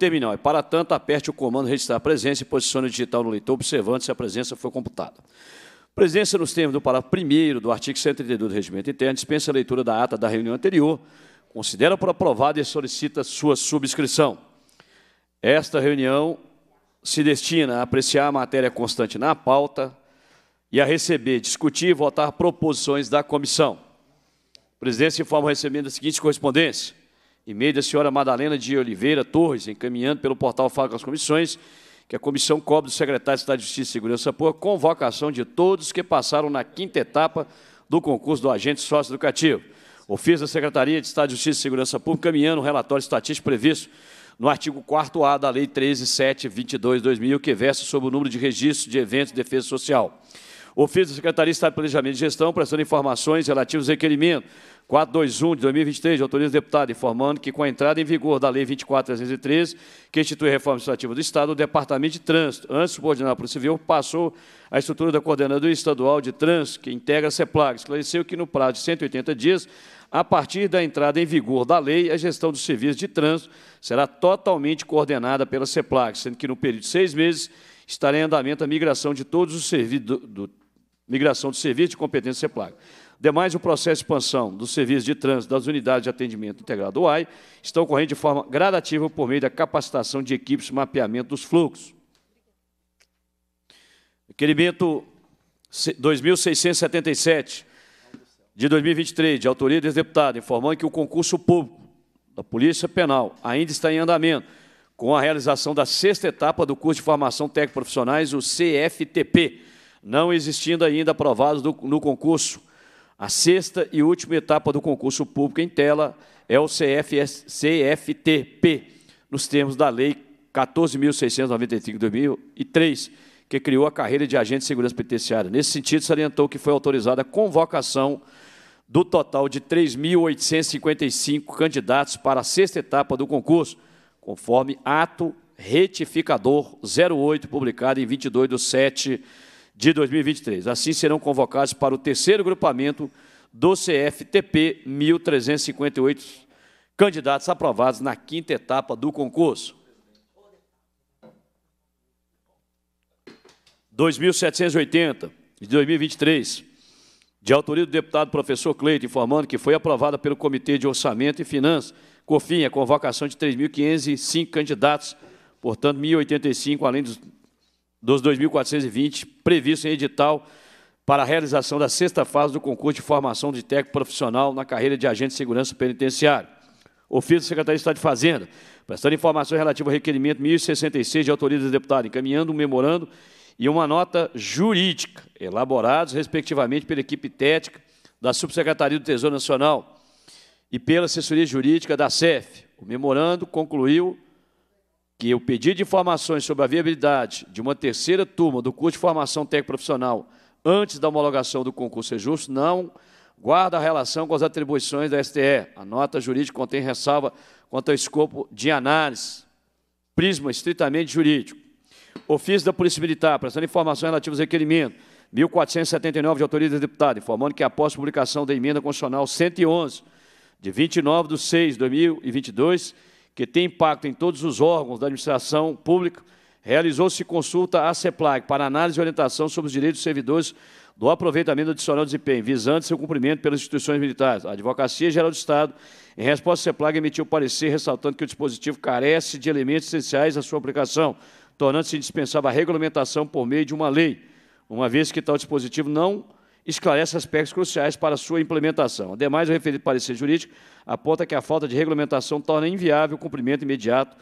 terminal. E, para tanto, aperte o comando registrar a presença e posicione o digital no leitor, observando se a presença foi computada. Presença nos termos do parágrafo 1 do artigo 132 do Regimento Interno dispensa a leitura da ata da reunião anterior, considera por aprovada e solicita sua subscrição. Esta reunião se destina a apreciar a matéria constante na pauta e a receber, discutir e votar proposições da comissão. Presidência informa o recebimento da seguinte correspondência. E-mail da senhora Madalena de Oliveira Torres, encaminhando pelo portal Fala com as Comissões, que a comissão cobre do secretário de Estado de Justiça e Segurança Pública convocação de todos que passaram na quinta etapa do concurso do agente sócio-educativo. Ofício da Secretaria de Estado de Justiça e Segurança Pública, encaminhando o relatório estatístico previsto no artigo 4A da Lei 13722-2000, que versa sobre o número de registros de eventos de defesa social. Ofício da Secretaria de Estado de Planejamento e Gestão, prestando informações relativas ao requerimento 421 de 2023, de autoria do deputado, informando que, com a entrada em vigor da Lei 24313, que institui a reforma administrativa do Estado, o Departamento de Trânsito, antes subordinado à Polícia Civil, passou à estrutura da Coordenadoria Estadual de Trânsito, que integra a CEPLAG. Esclareceu que, no prazo de 180 dias, a partir da entrada em vigor da lei, a gestão dos serviços de trânsito será totalmente coordenada pela CEPLAG, sendo que no período de seis meses estará em andamento a migração de todos os serviços do, do migração do serviço de competência CEPLAG. Demais, o processo de expansão dos serviços de trânsito das unidades de atendimento integrado UAI estão ocorrendo de forma gradativa por meio da capacitação de equipes de mapeamento dos fluxos. Requerimento 2677, de 2023, de autoria desse deputado, informando que o concurso público da Polícia Penal ainda está em andamento, com a realização da sexta etapa do curso de formação técnico profissionais, o CFTP, não existindo ainda aprovados do, no concurso. A sexta e última etapa do concurso público em tela é o CFS, CFTP, nos termos da Lei 14.695 de 2003, que criou a carreira de agente de segurança penitenciária. Nesse sentido, salientou que foi autorizada a convocação do total de 3.855 candidatos para a sexta etapa do concurso, conforme ato retificador 08, publicado em 22 de 7 de 2023. Assim serão convocados para o terceiro grupamento do CFTP 1.358 candidatos aprovados na quinta etapa do concurso. 2.780 de 2023 de autoria do deputado professor Cleito, informando que foi aprovada pelo Comitê de Orçamento e Finanças, COFIN, a convocação de 3.505 candidatos, portanto, 1.085, além dos, dos 2.420 previstos em edital para a realização da sexta fase do concurso de formação de técnico profissional na carreira de agente de segurança penitenciária. Ofício do Secretaria de Estado de Fazenda, prestando informações relativas ao requerimento 1066 de autoria do deputado, encaminhando um memorando e uma nota jurídica, elaborados respectivamente pela equipe técnica da Subsecretaria do Tesouro Nacional e pela assessoria jurídica da SEF. O memorando concluiu que o pedido de informações sobre a viabilidade de uma terceira turma do curso de formação técnico profissional antes da homologação do concurso ser justo não guarda relação com as atribuições da STE. A nota jurídica contém ressalva quanto ao escopo de análise, prisma estritamente jurídico. Ofício da Polícia Militar, prestando informações relativas ao requerimento 1479 de autoria do deputado, informando que após publicação da emenda constitucional 111, de 29 de 6 de 2022, que tem impacto em todos os órgãos da administração pública, realizou-se consulta à CEPLAG para análise e orientação sobre os direitos dos servidores do aproveitamento adicional de desempenho, visando seu cumprimento pelas instituições militares. A Advocacia Geral do Estado, em resposta à CEPLAG, emitiu parecer ressaltando que o dispositivo carece de elementos essenciais à sua aplicação, tornando-se indispensável a regulamentação por meio de uma lei, uma vez que tal dispositivo não esclarece aspectos cruciais para sua implementação. Ademais, o referido parecer jurídico aponta que a falta de regulamentação torna inviável o cumprimento imediato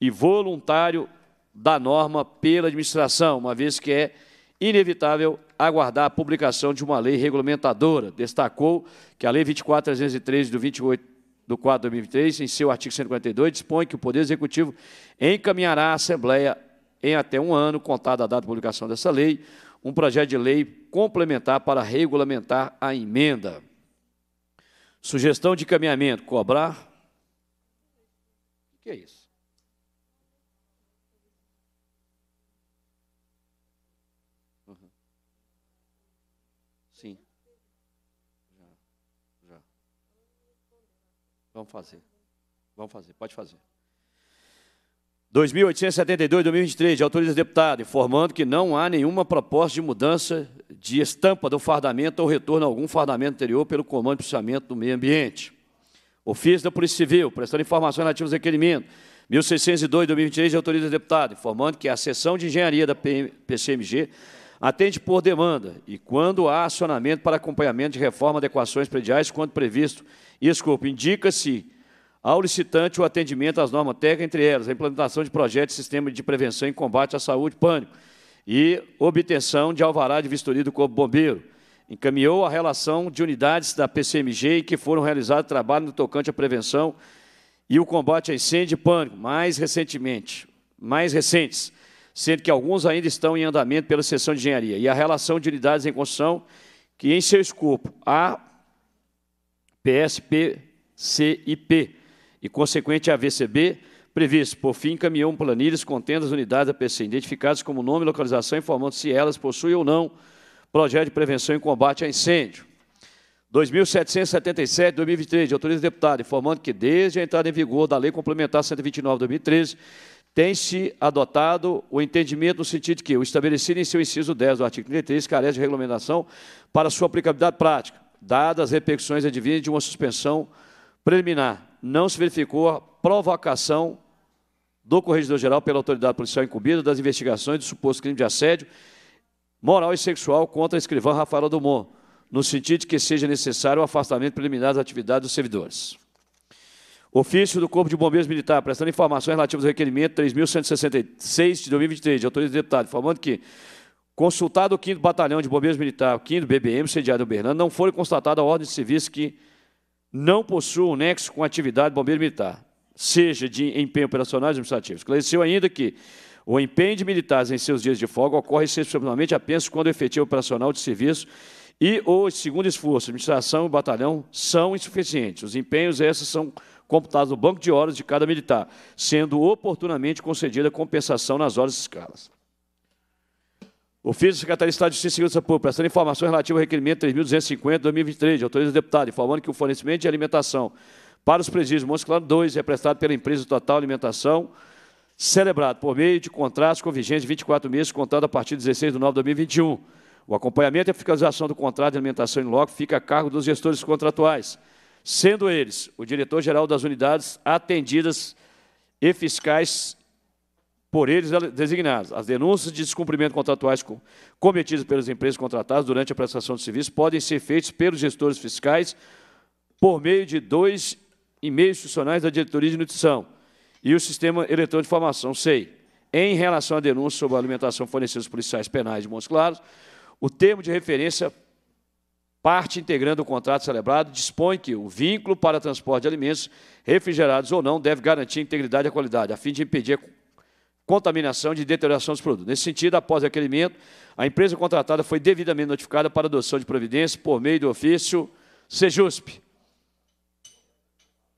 e voluntário da norma pela administração, uma vez que é inevitável aguardar a publicação de uma lei regulamentadora. Destacou que a Lei 24.303 do 28 do 4 de 2023, em seu artigo 142, dispõe que o Poder Executivo encaminhará à Assembleia, em até um ano, contado a data de publicação dessa lei, um projeto de lei complementar para regulamentar a emenda. Sugestão de encaminhamento, cobrar. O que é isso? Vamos fazer. Vamos fazer, pode fazer. 2.872-2023, de autoria do deputado, informando que não há nenhuma proposta de mudança de estampa do fardamento ou retorno a algum fardamento anterior pelo Comando de Policiamento do Meio Ambiente. Ofício da Polícia Civil, prestando informações relativas ao requerimento 1602-2023, de autoria do deputado, informando que a seção de engenharia da PCMG atende por demanda e quando há acionamento para acompanhamento de reforma, adequações prediais, quando previsto e escopo, indica-se ao licitante o atendimento às normas técnicas, entre elas a implementação de projetos de sistema de prevenção e combate à saúde pânico e obtenção de alvará de vistoria do Corpo Bombeiro. Encaminhou a relação de unidades da PCMG que foram realizados trabalhos no tocante à prevenção e o combate a incêndio e pânico, mais recentemente, mais recentes, sendo que alguns ainda estão em andamento pela seção de engenharia, e a relação de unidades em construção, que em seu escopo há PSP, CIP, e consequente AVCB, previsto. Por fim, encaminhou planilhas contendo as unidades da PC, identificadas como nome e localização, informando se elas possuem ou não projeto de prevenção e combate a incêndio. 2.777, 2023, de autoria do deputado, informando que desde a entrada em vigor da Lei Complementar 129 de 2013, tem-se adotado o entendimento no sentido de que o estabelecido em seu inciso 10 do artigo 33 carece de regulamentação para sua aplicabilidade prática, dadas as repercussões advindas de uma suspensão preliminar não se verificou a provocação do Corregedor-Geral pela autoridade policial incumbida das investigações do suposto crime de assédio moral e sexual contra a escrivã Rafaela Dumont, no sentido de que seja necessário o afastamento preliminar das atividades dos servidores. Ofício do Corpo de Bombeiros Militar, prestando informações relativas ao requerimento 3.166 de 2023, de autoria do deputado, informando que, consultado o 5 Batalhão de Bombeiros Militar, o 5 BBM, sediado em Bernardo, não constatada a ordem de serviço que não possua um nexo com atividade bombeiro militar, seja de empenho operacional administrativo. Esclareceu ainda que o empenho de militares em seus dias de folga ocorre excepcionalmente apenas quando o efetivo operacional de serviço e ou segundo esforço, administração e batalhão são insuficientes. Os empenhos esses são computados no banco de horas de cada militar, sendo oportunamente concedida compensação nas horas escalas. Ofício da Secretaria de Estado de Justiça e Segurança Pública, prestando informações relativas ao requerimento 3.250 de 2023, de autoria do deputado, informando que o fornecimento de alimentação para os presídios Montes Claro 2 é prestado pela empresa Total Alimentação, celebrado por meio de contratos com vigência de 24 meses, contado a partir de 16 de nove de 2021. O acompanhamento e a fiscalização do contrato de alimentação em loco fica a cargo dos gestores contratuais, sendo eles o diretor-geral das unidades atendidas e fiscais por eles designados. As denúncias de descumprimento contratuais cometidas pelas empresas contratadas durante a prestação de serviço podem ser feitas pelos gestores fiscais por meio de dois e-mails institucionais da Diretoria de Nutrição e o Sistema Eletrônico de Informação, SEI. Em relação à denúncia sobre a alimentação fornecida aos policiais penais de Montes Claros, o termo de referência parte integrando o contrato celebrado dispõe que o vínculo para transporte de alimentos, refrigerados ou não, deve garantir a integridade e a qualidade, a fim de impedir contaminação de deterioração dos produtos. Nesse sentido, após o requerimento, a empresa contratada foi devidamente notificada para adoção de providência por meio do ofício Sejusp.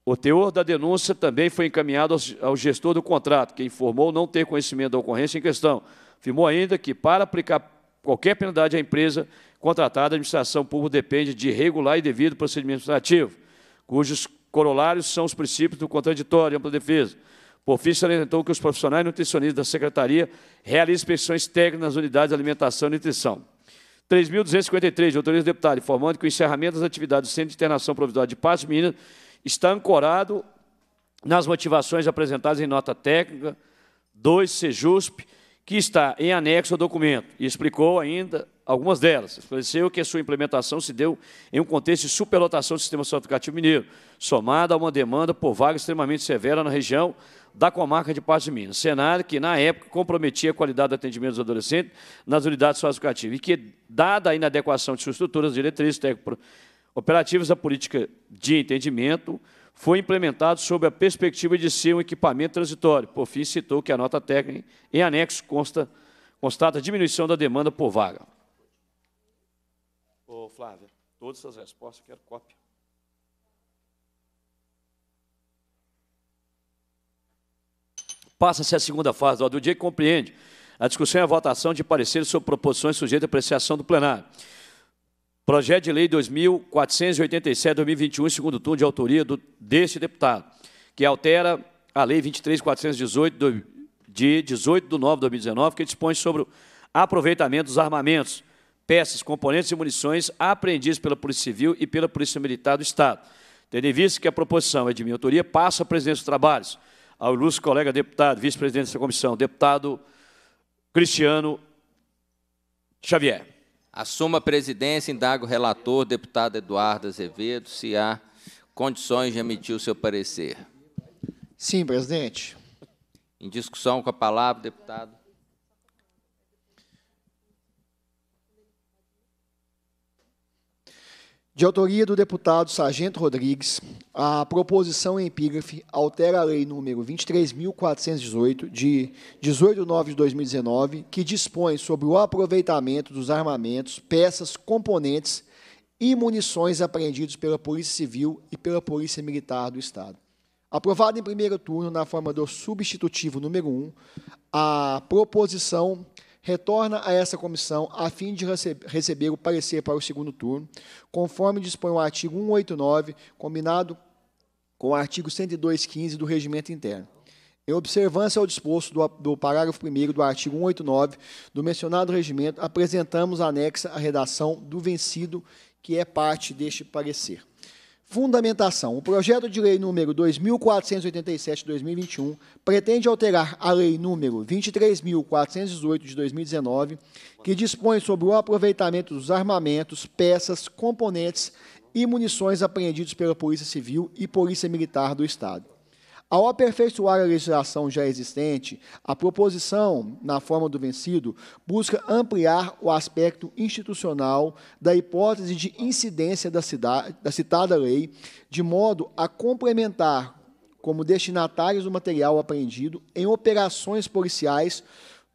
O teor da denúncia também foi encaminhado ao gestor do contrato, que informou não ter conhecimento da ocorrência em questão. Afirmou ainda que, para aplicar qualquer penalidade à empresa contratada, a administração pública depende de regular e devido procedimento administrativo, cujos corolários são os princípios do contraditório e ampla defesa por fim, salientou que os profissionais nutricionistas da Secretaria realizam inspeções técnicas nas unidades de alimentação e nutrição. 3.253, de autoria do deputado, informando que o encerramento das atividades do Centro de Internação Provisória de Passos Minas está ancorado nas motivações apresentadas em nota técnica 2 Sejusp, que está em anexo ao documento, e explicou ainda algumas delas. Esclareceu que a sua implementação se deu em um contexto de superlotação do sistema educativo mineiro, somada a uma demanda por vaga extremamente severa na região da comarca de Patos de Minas, cenário que, na época, comprometia a qualidade do atendimento dos adolescentes nas unidades socioeducativas e que, dada a inadequação de suas estruturas, diretrizes operativas da política de entendimento, foi implementado sob a perspectiva de ser um equipamento transitório. Por fim, citou que a nota técnica, em anexo, consta, constata diminuição da demanda por vaga. Ô, Flávia, todas essas respostas, quero cópia. Passa-se a segunda fase do dia que compreende a discussão e a votação de pareceres sobre proposições sujeitas à apreciação do plenário. Projeto de Lei 2487-2021, segundo turno, de autoria do, deste deputado, que altera a Lei 23.418 de 18 de nove de 2019, que dispõe sobre o aproveitamento dos armamentos, peças, componentes e munições apreendidos pela Polícia Civil e pela Polícia Militar do Estado. Tendo em vista que a proposição é de minha autoria, passo a presidência dos trabalhos ao ilustre colega deputado, vice-presidente dessa comissão, deputado Cristiano Xavier. Assuma a presidência, indago o relator, deputado Eduardo Azevedo, se há condições de emitir o seu parecer. Sim, presidente. Em discussão com a palavra, deputado. De autoria do deputado Sargento Rodrigues, a proposição em epígrafe altera a lei número 23.418, de 18 de nove de 2019, que dispõe sobre o aproveitamento dos armamentos, peças, componentes e munições apreendidos pela Polícia Civil e pela Polícia Militar do Estado. Aprovada em primeiro turno na forma do substitutivo número 1, a proposição retorna a essa comissão a fim de receber o parecer para o segundo turno, conforme dispõe o artigo 189, combinado com o artigo 102.15 do Regimento Interno. Em observância ao disposto do, do parágrafo 1 do artigo 189 do mencionado regimento, apresentamos anexa a redação do vencido, que é parte deste parecer. Fundamentação. O projeto de lei número 2487/2021 pretende alterar a lei número 23418 de 2019, que dispõe sobre o aproveitamento dos armamentos, peças, componentes e munições apreendidos pela Polícia Civil e Polícia Militar do Estado. Ao aperfeiçoar a legislação já existente, a proposição, na forma do vencido, busca ampliar o aspecto institucional da hipótese de incidência da, cidade, da citada lei, de modo a complementar como destinatários do material apreendido em operações policiais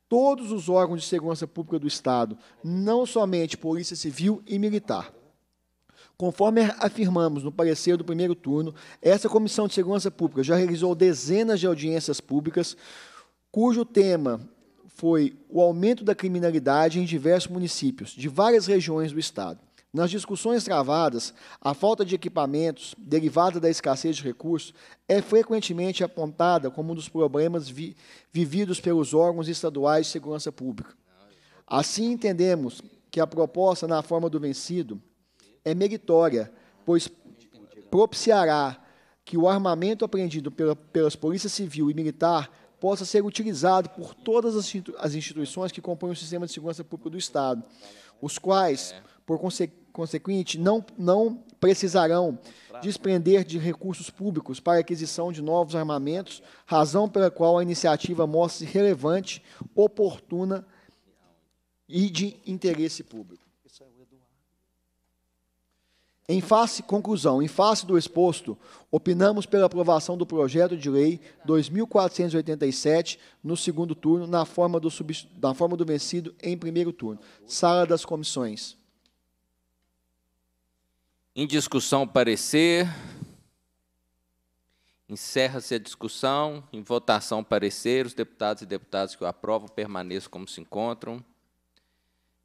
todos os órgãos de segurança pública do Estado, não somente Polícia Civil e Militar. Conforme afirmamos no parecer do primeiro turno, essa Comissão de Segurança Pública já realizou dezenas de audiências públicas, cujo tema foi o aumento da criminalidade em diversos municípios de várias regiões do Estado. Nas discussões travadas, a falta de equipamentos, derivada da escassez de recursos, é frequentemente apontada como um dos problemas vi vividos pelos órgãos estaduais de segurança pública. Assim, entendemos que a proposta, na forma do vencido, é meritória, pois propiciará que o armamento apreendido pela, pelas polícias civil e militar possa ser utilizado por todas as instituições que compõem o sistema de segurança pública do Estado, os quais, por conse consequente, não, não precisarão desprender de recursos públicos para aquisição de novos armamentos, razão pela qual a iniciativa mostra-se relevante, oportuna e de interesse público. Em face, conclusão, em face do exposto, opinamos pela aprovação do projeto de lei 2487 no segundo turno, na forma do, na forma do vencido em primeiro turno. Sala das comissões. Em discussão, parecer. Encerra-se a discussão. Em votação, parecer. Os deputados e deputadas que o aprovam permaneçam como se encontram.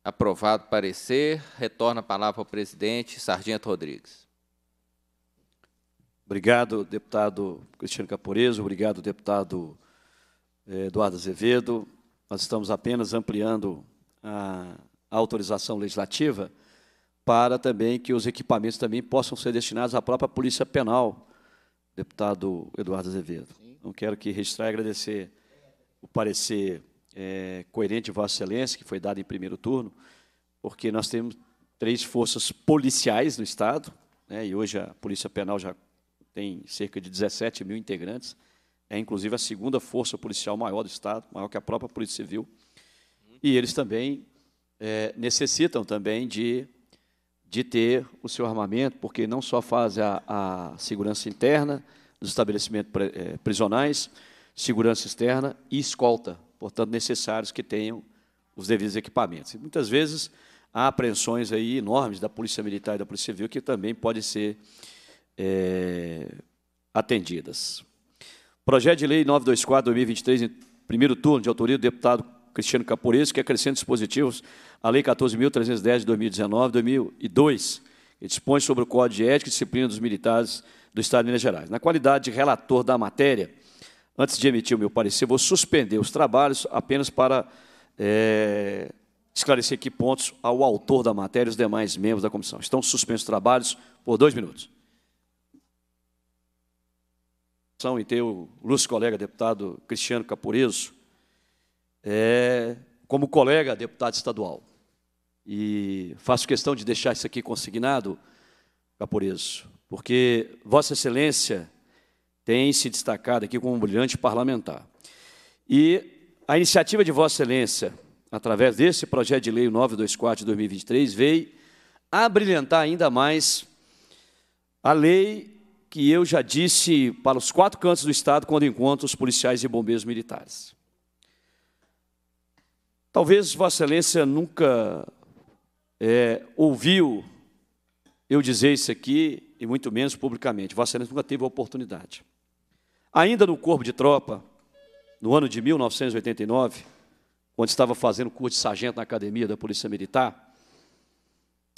Aprovado parecer. Retorna a palavra ao presidente, Sargento Rodrigues. Obrigado, deputado Cristiano Caporeso. Obrigado, deputado eh, Eduardo Azevedo. Nós estamos apenas ampliando a, a autorização legislativa para também que os equipamentos também possam ser destinados à própria Polícia Penal, deputado Eduardo Azevedo. Não quero que registrar e agradecer o parecer é, coerente Vossa Excelência, que foi dado em primeiro turno, porque nós temos três forças policiais no Estado, né, e hoje a Polícia Penal já tem cerca de 17 mil integrantes, é inclusive a segunda força policial maior do Estado, maior que a própria Polícia Civil, e eles também é, necessitam também de, de ter o seu armamento, porque não só fazem a, a segurança interna dos estabelecimentos é, prisionais, segurança externa e escolta portanto, necessários que tenham os devidos equipamentos. E muitas vezes há apreensões aí enormes da Polícia Militar e da Polícia Civil que também podem ser é, atendidas. Projeto de Lei 924-2023, em primeiro turno, de autoria do deputado Cristiano Caporeso, que acrescenta dispositivos à Lei 14.310 de 2019, 2002, que dispõe sobre o Código de Ética e Disciplina dos Militares do Estado de Minas Gerais. Na qualidade de relator da matéria, antes de emitir o meu parecer, vou suspender os trabalhos apenas para é, esclarecer aqui pontos ao autor da matéria e os demais membros da comissão. Estão suspensos os trabalhos por dois minutos. E ter o lúcio colega deputado Cristiano Caporeso é, como colega deputado estadual. E faço questão de deixar isso aqui consignado, Caporeso, porque Vossa Excelência tem se destacado aqui como um brilhante parlamentar. E a iniciativa de Vossa Excelência, através desse projeto de lei 924 de 2023, veio a brilhantar ainda mais a lei que eu já disse para os quatro cantos do Estado quando encontro os policiais e bombeiros militares. Talvez Vossa Excelência nunca é, ouviu eu dizer isso aqui, e muito menos publicamente. Vossa Excelência nunca teve a oportunidade. Ainda no corpo de tropa, no ano de 1989, quando estava fazendo curso de sargento na academia da Polícia Militar,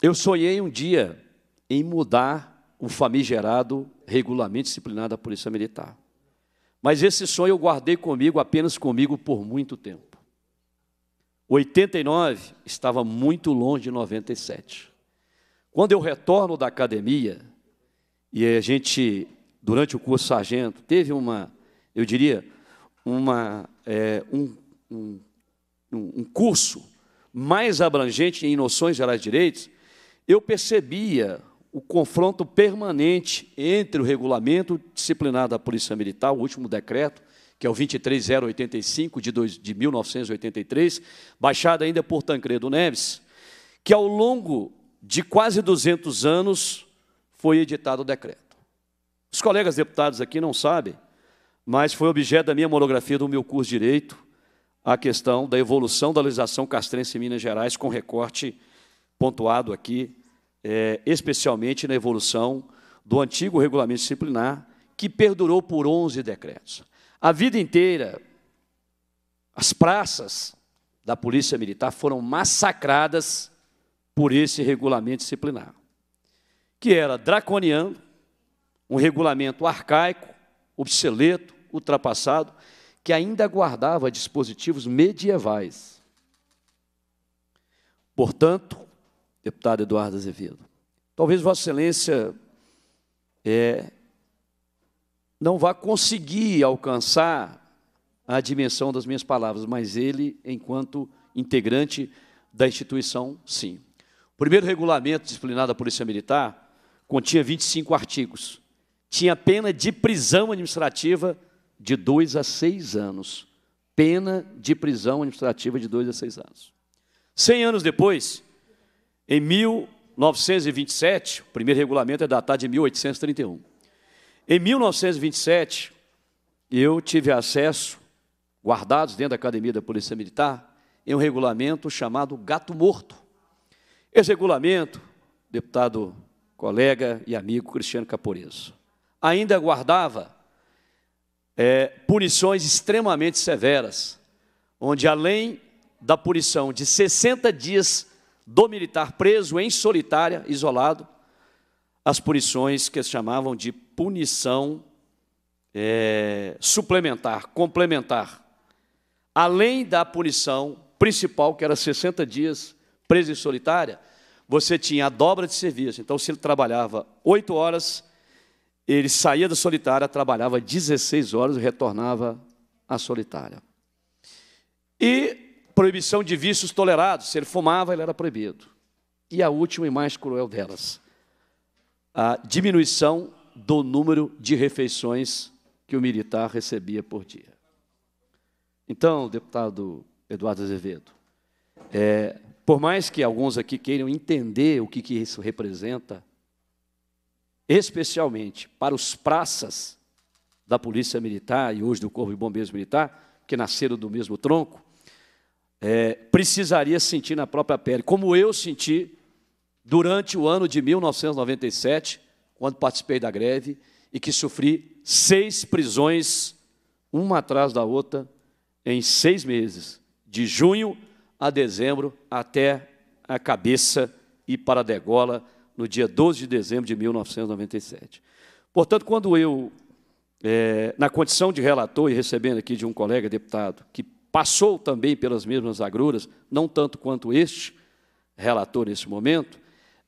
eu sonhei um dia em mudar o famigerado regulamento disciplinar da Polícia Militar. Mas esse sonho eu guardei comigo, apenas comigo, por muito tempo. 89 estava muito longe de 97. Quando eu retorno da academia, e a gente durante o curso sargento, teve uma, eu diria, uma, é, um, um, um curso mais abrangente em noções gerais de direitos, eu percebia o confronto permanente entre o regulamento disciplinar da Polícia Militar, o último decreto, que é o 23085 de, dois, de 1983, baixado ainda por Tancredo Neves, que ao longo de quase 200 anos foi editado o decreto. Os colegas deputados aqui não sabem, mas foi objeto da minha monografia do meu curso de Direito a questão da evolução da legislação castrense em Minas Gerais, com recorte pontuado aqui, é, especialmente na evolução do antigo regulamento disciplinar, que perdurou por 11 decretos. A vida inteira, as praças da Polícia Militar foram massacradas por esse regulamento disciplinar, que era draconiano, um regulamento arcaico, obsoleto, ultrapassado, que ainda guardava dispositivos medievais. Portanto, deputado Eduardo Azevedo, talvez Vossa Excelência é, não vá conseguir alcançar a dimensão das minhas palavras, mas ele, enquanto integrante da instituição, sim. O primeiro regulamento disciplinar da Polícia Militar continha 25 artigos tinha pena de prisão administrativa de dois a seis anos. Pena de prisão administrativa de dois a seis anos. Cem anos depois, em 1927, o primeiro regulamento é datado de 1831. Em 1927, eu tive acesso, guardados dentro da Academia da Polícia Militar, em um regulamento chamado Gato Morto. Esse regulamento, deputado, colega e amigo Cristiano Caporeso, ainda guardava é, punições extremamente severas, onde além da punição de 60 dias do militar preso em solitária, isolado, as punições que se chamavam de punição é, suplementar, complementar, além da punição principal, que era 60 dias preso em solitária, você tinha a dobra de serviço. Então, se ele trabalhava oito horas, ele saía da solitária, trabalhava 16 horas e retornava à solitária. E proibição de vícios tolerados. Se ele fumava, ele era proibido. E a última e mais cruel delas, a diminuição do número de refeições que o militar recebia por dia. Então, deputado Eduardo Azevedo, é, por mais que alguns aqui queiram entender o que, que isso representa, especialmente para os praças da Polícia Militar e hoje do Corpo de Bombeiros Militar, que nasceram do mesmo tronco, é, precisaria sentir na própria pele, como eu senti durante o ano de 1997, quando participei da greve e que sofri seis prisões, uma atrás da outra, em seis meses, de junho a dezembro, até a cabeça e para a degola no dia 12 de dezembro de 1997. Portanto, quando eu é, na condição de relator e recebendo aqui de um colega deputado que passou também pelas mesmas agruras, não tanto quanto este relator nesse momento,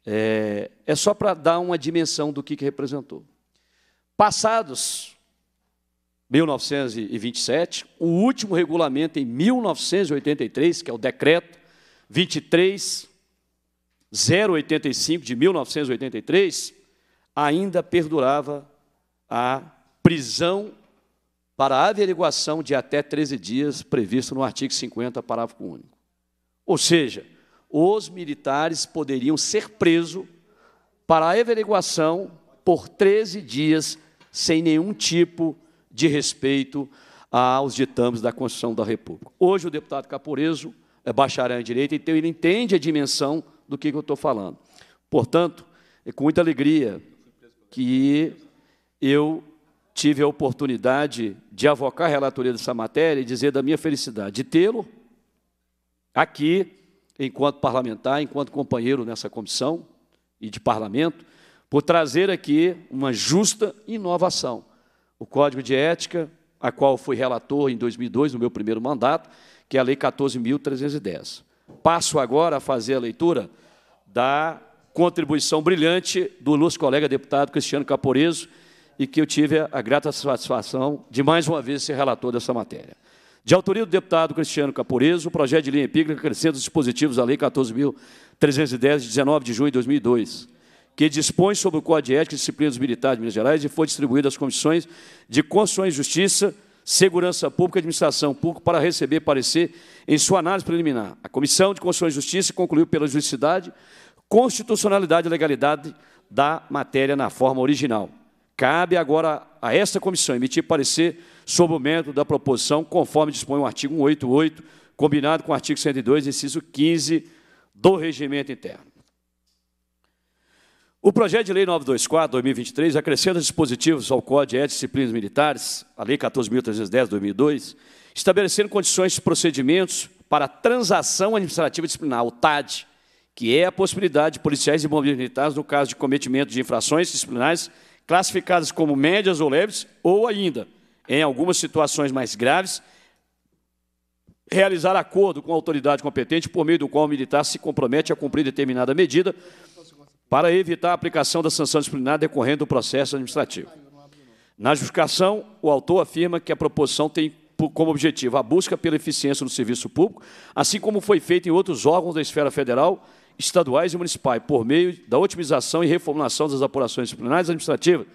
é, é só para dar uma dimensão do que, que representou. Passados 1927, o último regulamento em 1983, que é o decreto 23085 de 1983, ainda perdurava a prisão para averiguação de até 13 dias previsto no artigo 50, parágrafo único. Ou seja, os militares poderiam ser presos para averiguação por 13 dias sem nenhum tipo de respeito aos ditames da Constituição da República. Hoje o deputado Caporeso é bacharel em Direito, então ele entende a dimensão do que eu estou falando. Portanto, é com muita alegria que eu tive a oportunidade de avocar a relatoria dessa matéria e dizer da minha felicidade de tê-lo aqui, enquanto parlamentar, enquanto companheiro nessa comissão e de parlamento, por trazer aqui uma justa inovação. O Código de Ética, a qual fui relator em 2002, no meu primeiro mandato, que é a Lei 14.310. Passo agora a fazer a leitura da contribuição brilhante do ilustre colega deputado Cristiano Caporeso, e que eu tive a grata satisfação de, mais uma vez, ser relator dessa matéria. De autoria do deputado Cristiano Caporeso, o projeto de linha epígrafe acrescenta os dispositivos da Lei 14.310, de 19 de junho de 2002, que dispõe sobre o Código de Ética e Disciplina dos Militares de Minas Gerais e foi distribuído às comissões de Constituição e Justiça, Segurança Pública e Administração Pública para receber parecer em sua análise preliminar. A Comissão de Constituição e Justiça concluiu pela juridicidade, constitucionalidade e legalidade da matéria na forma original. Cabe agora a esta comissão emitir parecer sobre o método da proposição, conforme dispõe o artigo 188, combinado com o artigo 102, inciso 15 do Regimento Interno. O projeto de lei 924/2023 acrescenta dispositivos ao Código de Ética e Disciplinas Militares, a lei 14.310/2002, estabelecendo condições de procedimentos para transação administrativa disciplinar, o TAD, que é a possibilidade de policiais e bombeiros militares, no caso de cometimento de infrações disciplinares classificadas como médias ou leves, ou ainda, em algumas situações mais graves, realizar acordo com a autoridade competente por meio do qual o militar se compromete a cumprir determinada medida para evitar a aplicação da sanção disciplinar decorrente do processo administrativo. Na justificação, o autor afirma que a proposição tem como objetivo a busca pela eficiência no serviço público, assim como foi feito em outros órgãos da esfera federal estaduais e municipais, por meio da otimização e reformulação das apurações disciplinares administrativas.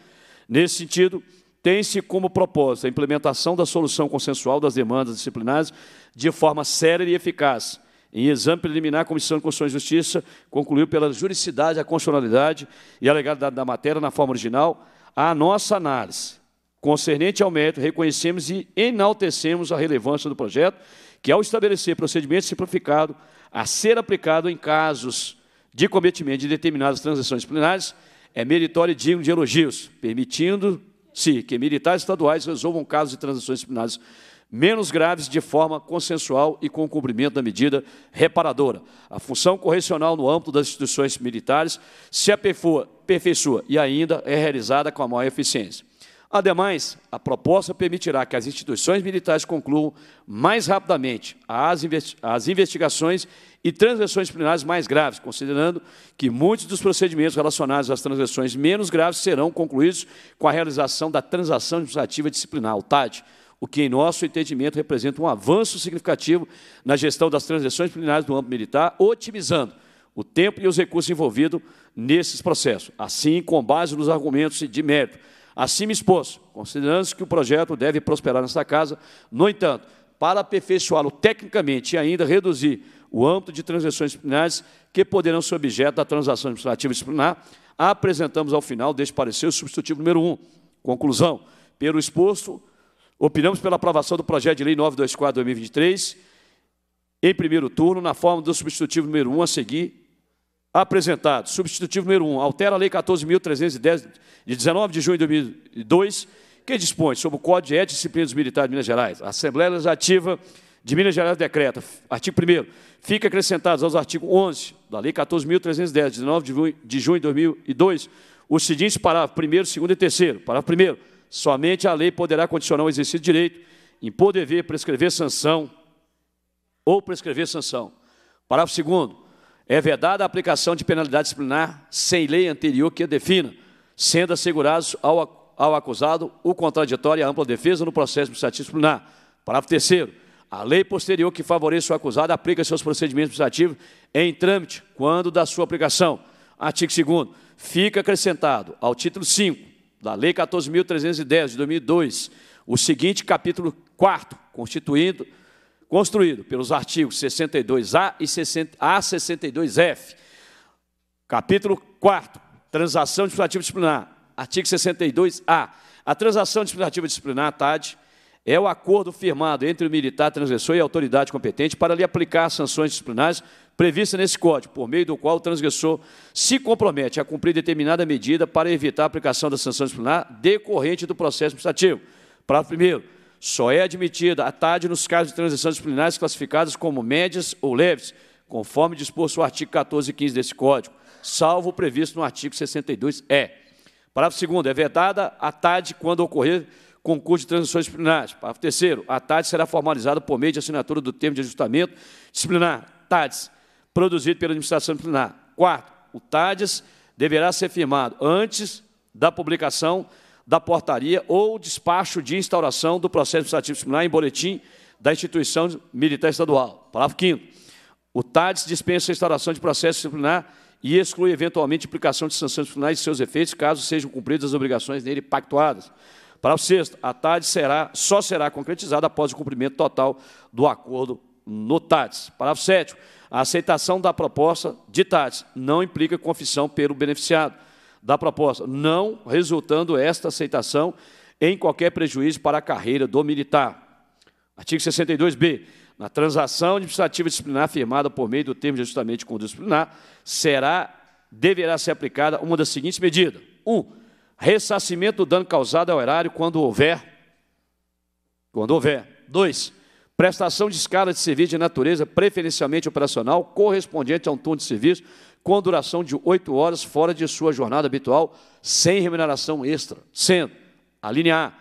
Nesse sentido, tem-se como propósito a implementação da solução consensual das demandas disciplinares de forma séria e eficaz. Em exame preliminar, a Comissão de Constituição e Justiça concluiu pela juridicidade, a constitucionalidade e a legalidade da matéria na forma original a nossa análise. Concernente ao mérito, reconhecemos e enaltecemos a relevância do projeto, que, ao estabelecer procedimento simplificado, a ser aplicado em casos de cometimento de determinadas transações disciplinares é meritório e digno de elogios, permitindo-se que militares estaduais resolvam casos de transações disciplinares menos graves de forma consensual e com cumprimento da medida reparadora. A função correcional no âmbito das instituições militares se aperfeiçoa e ainda é realizada com a maior eficiência. Ademais, a proposta permitirá que as instituições militares concluam mais rapidamente as, investigações e transgressões disciplinares mais graves, considerando que muitos dos procedimentos relacionados às transgressões menos graves serão concluídos com a realização da transação administrativa disciplinar, o TAD, o que, em nosso entendimento, representa um avanço significativo na gestão das transgressões disciplinares do âmbito militar, otimizando o tempo e os recursos envolvidos nesses processos, assim, com base nos argumentos de mérito Acima exposto, considerando que o projeto deve prosperar nesta casa, no entanto, para aperfeiçoá-lo tecnicamente e ainda reduzir o âmbito de transações disciplinares que poderão ser objeto da transação administrativa disciplinar, apresentamos ao final deste parecer o substitutivo número 1. Conclusão. Pelo exposto, opinamos pela aprovação do projeto de lei 924-2023, em primeiro turno, na forma do substitutivo número 1 a seguir, apresentado. Substitutivo número 1, altera a Lei 14.310, de 19 de junho de 2002, que dispõe sobre o Código de Ética e Disciplina dos Militares de Minas Gerais. A Assembleia Legislativa de Minas Gerais decreta, artigo 1 fica acrescentados aos artigos 11 da Lei 14.310, de 19 de junho de 2002, os seguintes parágrafos 1 2 e 3 Parágrafo 1 Somente a lei poderá condicionar o exercício de direito, impor dever, prescrever sanção ou prescrever sanção. Parágrafo 2 É vedada a aplicação de penalidade disciplinar sem lei anterior que a defina, sendo assegurados ao, ao acusado o contraditório e a ampla defesa no processo administrativo disciplinar. Parágrafo 3 A lei posterior que favoreça o acusado aplica seus procedimentos administrativos em trâmite quando da sua aplicação. Artigo 2 Fica acrescentado ao título 5 da Lei 14.310, de 2002, o seguinte capítulo 4, constituído, construído pelos artigos 62A e 60, A62F. Capítulo 4, transação administrativa disciplinar, artigo 62A. A transação administrativa disciplinar, TAD, é o acordo firmado entre o militar transgressor e a autoridade competente para lhe aplicar sanções disciplinares prevista nesse Código, por meio do qual o transgressor se compromete a cumprir determinada medida para evitar a aplicação da sanção disciplinar decorrente do processo administrativo. Parágrafo 1 só é admitida a TAD nos casos de transações disciplinares classificadas como médias ou leves, conforme disposto o artigo 14 e 15 desse Código, salvo o previsto no artigo 62-E. Parágrafo 2 é vedada a TAD quando ocorrer concurso de transações disciplinares. Parágrafo 3 a TAD será formalizada por meio de assinatura do termo de ajustamento disciplinar. TADs produzido pela administração disciplinar. Quarto, o TADES deverá ser firmado antes da publicação da portaria ou despacho de instauração do processo administrativo disciplinar em boletim da instituição militar estadual. Parágrafo 5 O TADES dispensa a instauração de processo disciplinar e exclui eventualmente a implicação de sanções disciplinares e seus efeitos, caso sejam cumpridas as obrigações nele pactuadas. Parágrafo 6 a TADES será, só será concretizada após o cumprimento total do acordo no TADES. Parágrafo 7 a aceitação da proposta de TADES não implica confissão pelo beneficiado da proposta, não resultando esta aceitação em qualquer prejuízo para a carreira do militar. Artigo 62b. Na transação administrativa disciplinar firmada por meio do termo de ajustamento de conduta disciplinar, será, deverá ser aplicada uma das seguintes medidas. 1. Um, ressarcimento do dano causado ao erário quando houver. Quando houver. 2 prestação de escala de serviço de natureza preferencialmente operacional, correspondente a um turno de serviço, com duração de oito horas fora de sua jornada habitual, sem remuneração extra, sendo, a linha A,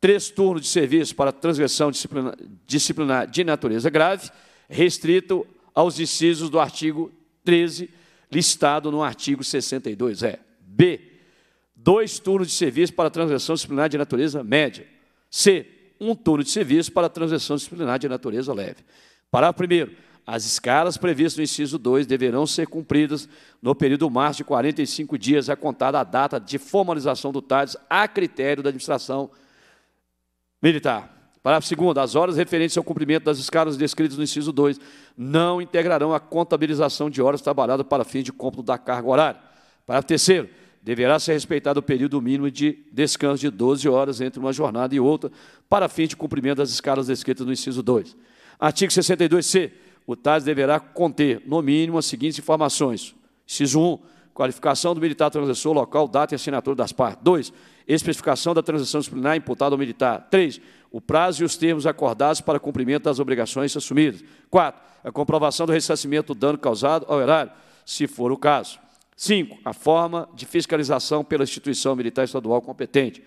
três turnos de serviço para transgressão disciplinar, disciplinar de natureza grave, restrito aos incisos do artigo 13, listado no artigo 62. É. B. Dois turnos de serviço para transgressão disciplinar de natureza média. C um turno de serviço para transação disciplinar de natureza leve. Parágrafo primeiro, as escalas previstas no inciso 2 deverão ser cumpridas no período máximo de 45 dias a contar da data de formalização do TADES a critério da administração militar. Parágrafo segundo, as horas referentes ao cumprimento das escalas descritas no inciso 2 não integrarão a contabilização de horas trabalhadas para fim de cómputo da carga horária. Parágrafo terceiro, deverá ser respeitado o período mínimo de descanso de 12 horas entre uma jornada e outra, para fim de cumprimento das escalas descritas no inciso 2. Artigo 62c. O TAS deverá conter, no mínimo, as seguintes informações. Inciso 1. Qualificação do militar transgressor, local, data e assinatura das partes. 2. Especificação da transação disciplinar imputada ao militar. 3. O prazo e os termos acordados para cumprimento das obrigações assumidas. 4. A comprovação do ressarcimento do dano causado ao erário, se for o caso. 5. A forma de fiscalização pela instituição militar estadual competente.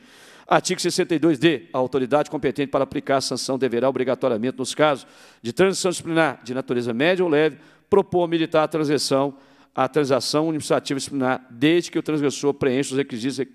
Artigo 62D. A autoridade competente para aplicar a sanção deverá, obrigatoriamente, nos casos de transição disciplinar de natureza média ou leve, propor ao militar a transação, a transação administrativa disciplinar, desde que o transgressor preencha os requisitos,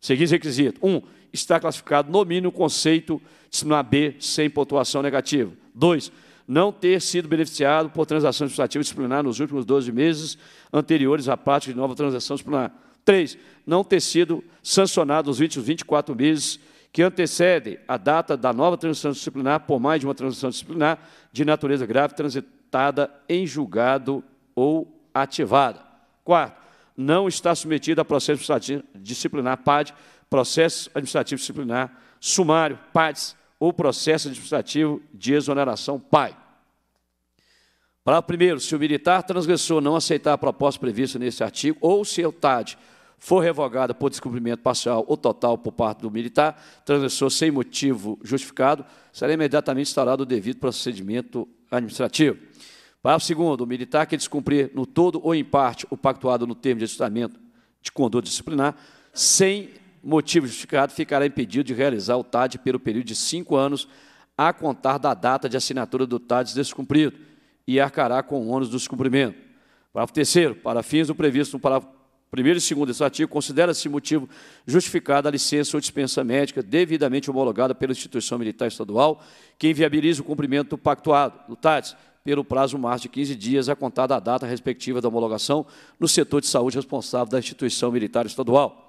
seguintes requisitos. 1. Um, está classificado, no mínimo, o conceito disciplinar B, sem pontuação negativa. 2 não ter sido beneficiado por transação administrativa disciplinar nos últimos 12 meses anteriores à prática de nova transação disciplinar. Três, não ter sido sancionado nos últimos 24 meses que antecedem a data da nova transação disciplinar por mais de uma transação disciplinar de natureza grave transitada em julgado ou ativada. Quarto, não está submetido a processo administrativo disciplinar PAD, processo administrativo disciplinar sumário, PADs, ou processo administrativo de exoneração PAI. Para primeiro, se o militar transgressor não aceitar a proposta prevista nesse artigo, ou se o TAD for revogada por descumprimento parcial ou total por parte do militar, transgressor sem motivo justificado, será imediatamente instaurado o devido procedimento administrativo. Parágrafo segundo, o militar que descumprir no todo ou em parte o pactuado no termo de ajustamento de conduta disciplinar, sem motivo justificado, ficará impedido de realizar o TAD pelo período de cinco anos a contar da data de assinatura do TAD descumprido e arcará com o ônus do descumprimento. Parágrafo terceiro, para fins do previsto no parágrafo primeiro e segundo desse artigo, considera-se motivo justificada a licença ou dispensa médica devidamente homologada pela instituição militar estadual que inviabilize o cumprimento do pactuado, do TADS, pelo prazo máximo de 15 dias a contar da data respectiva da homologação no setor de saúde responsável da instituição militar estadual.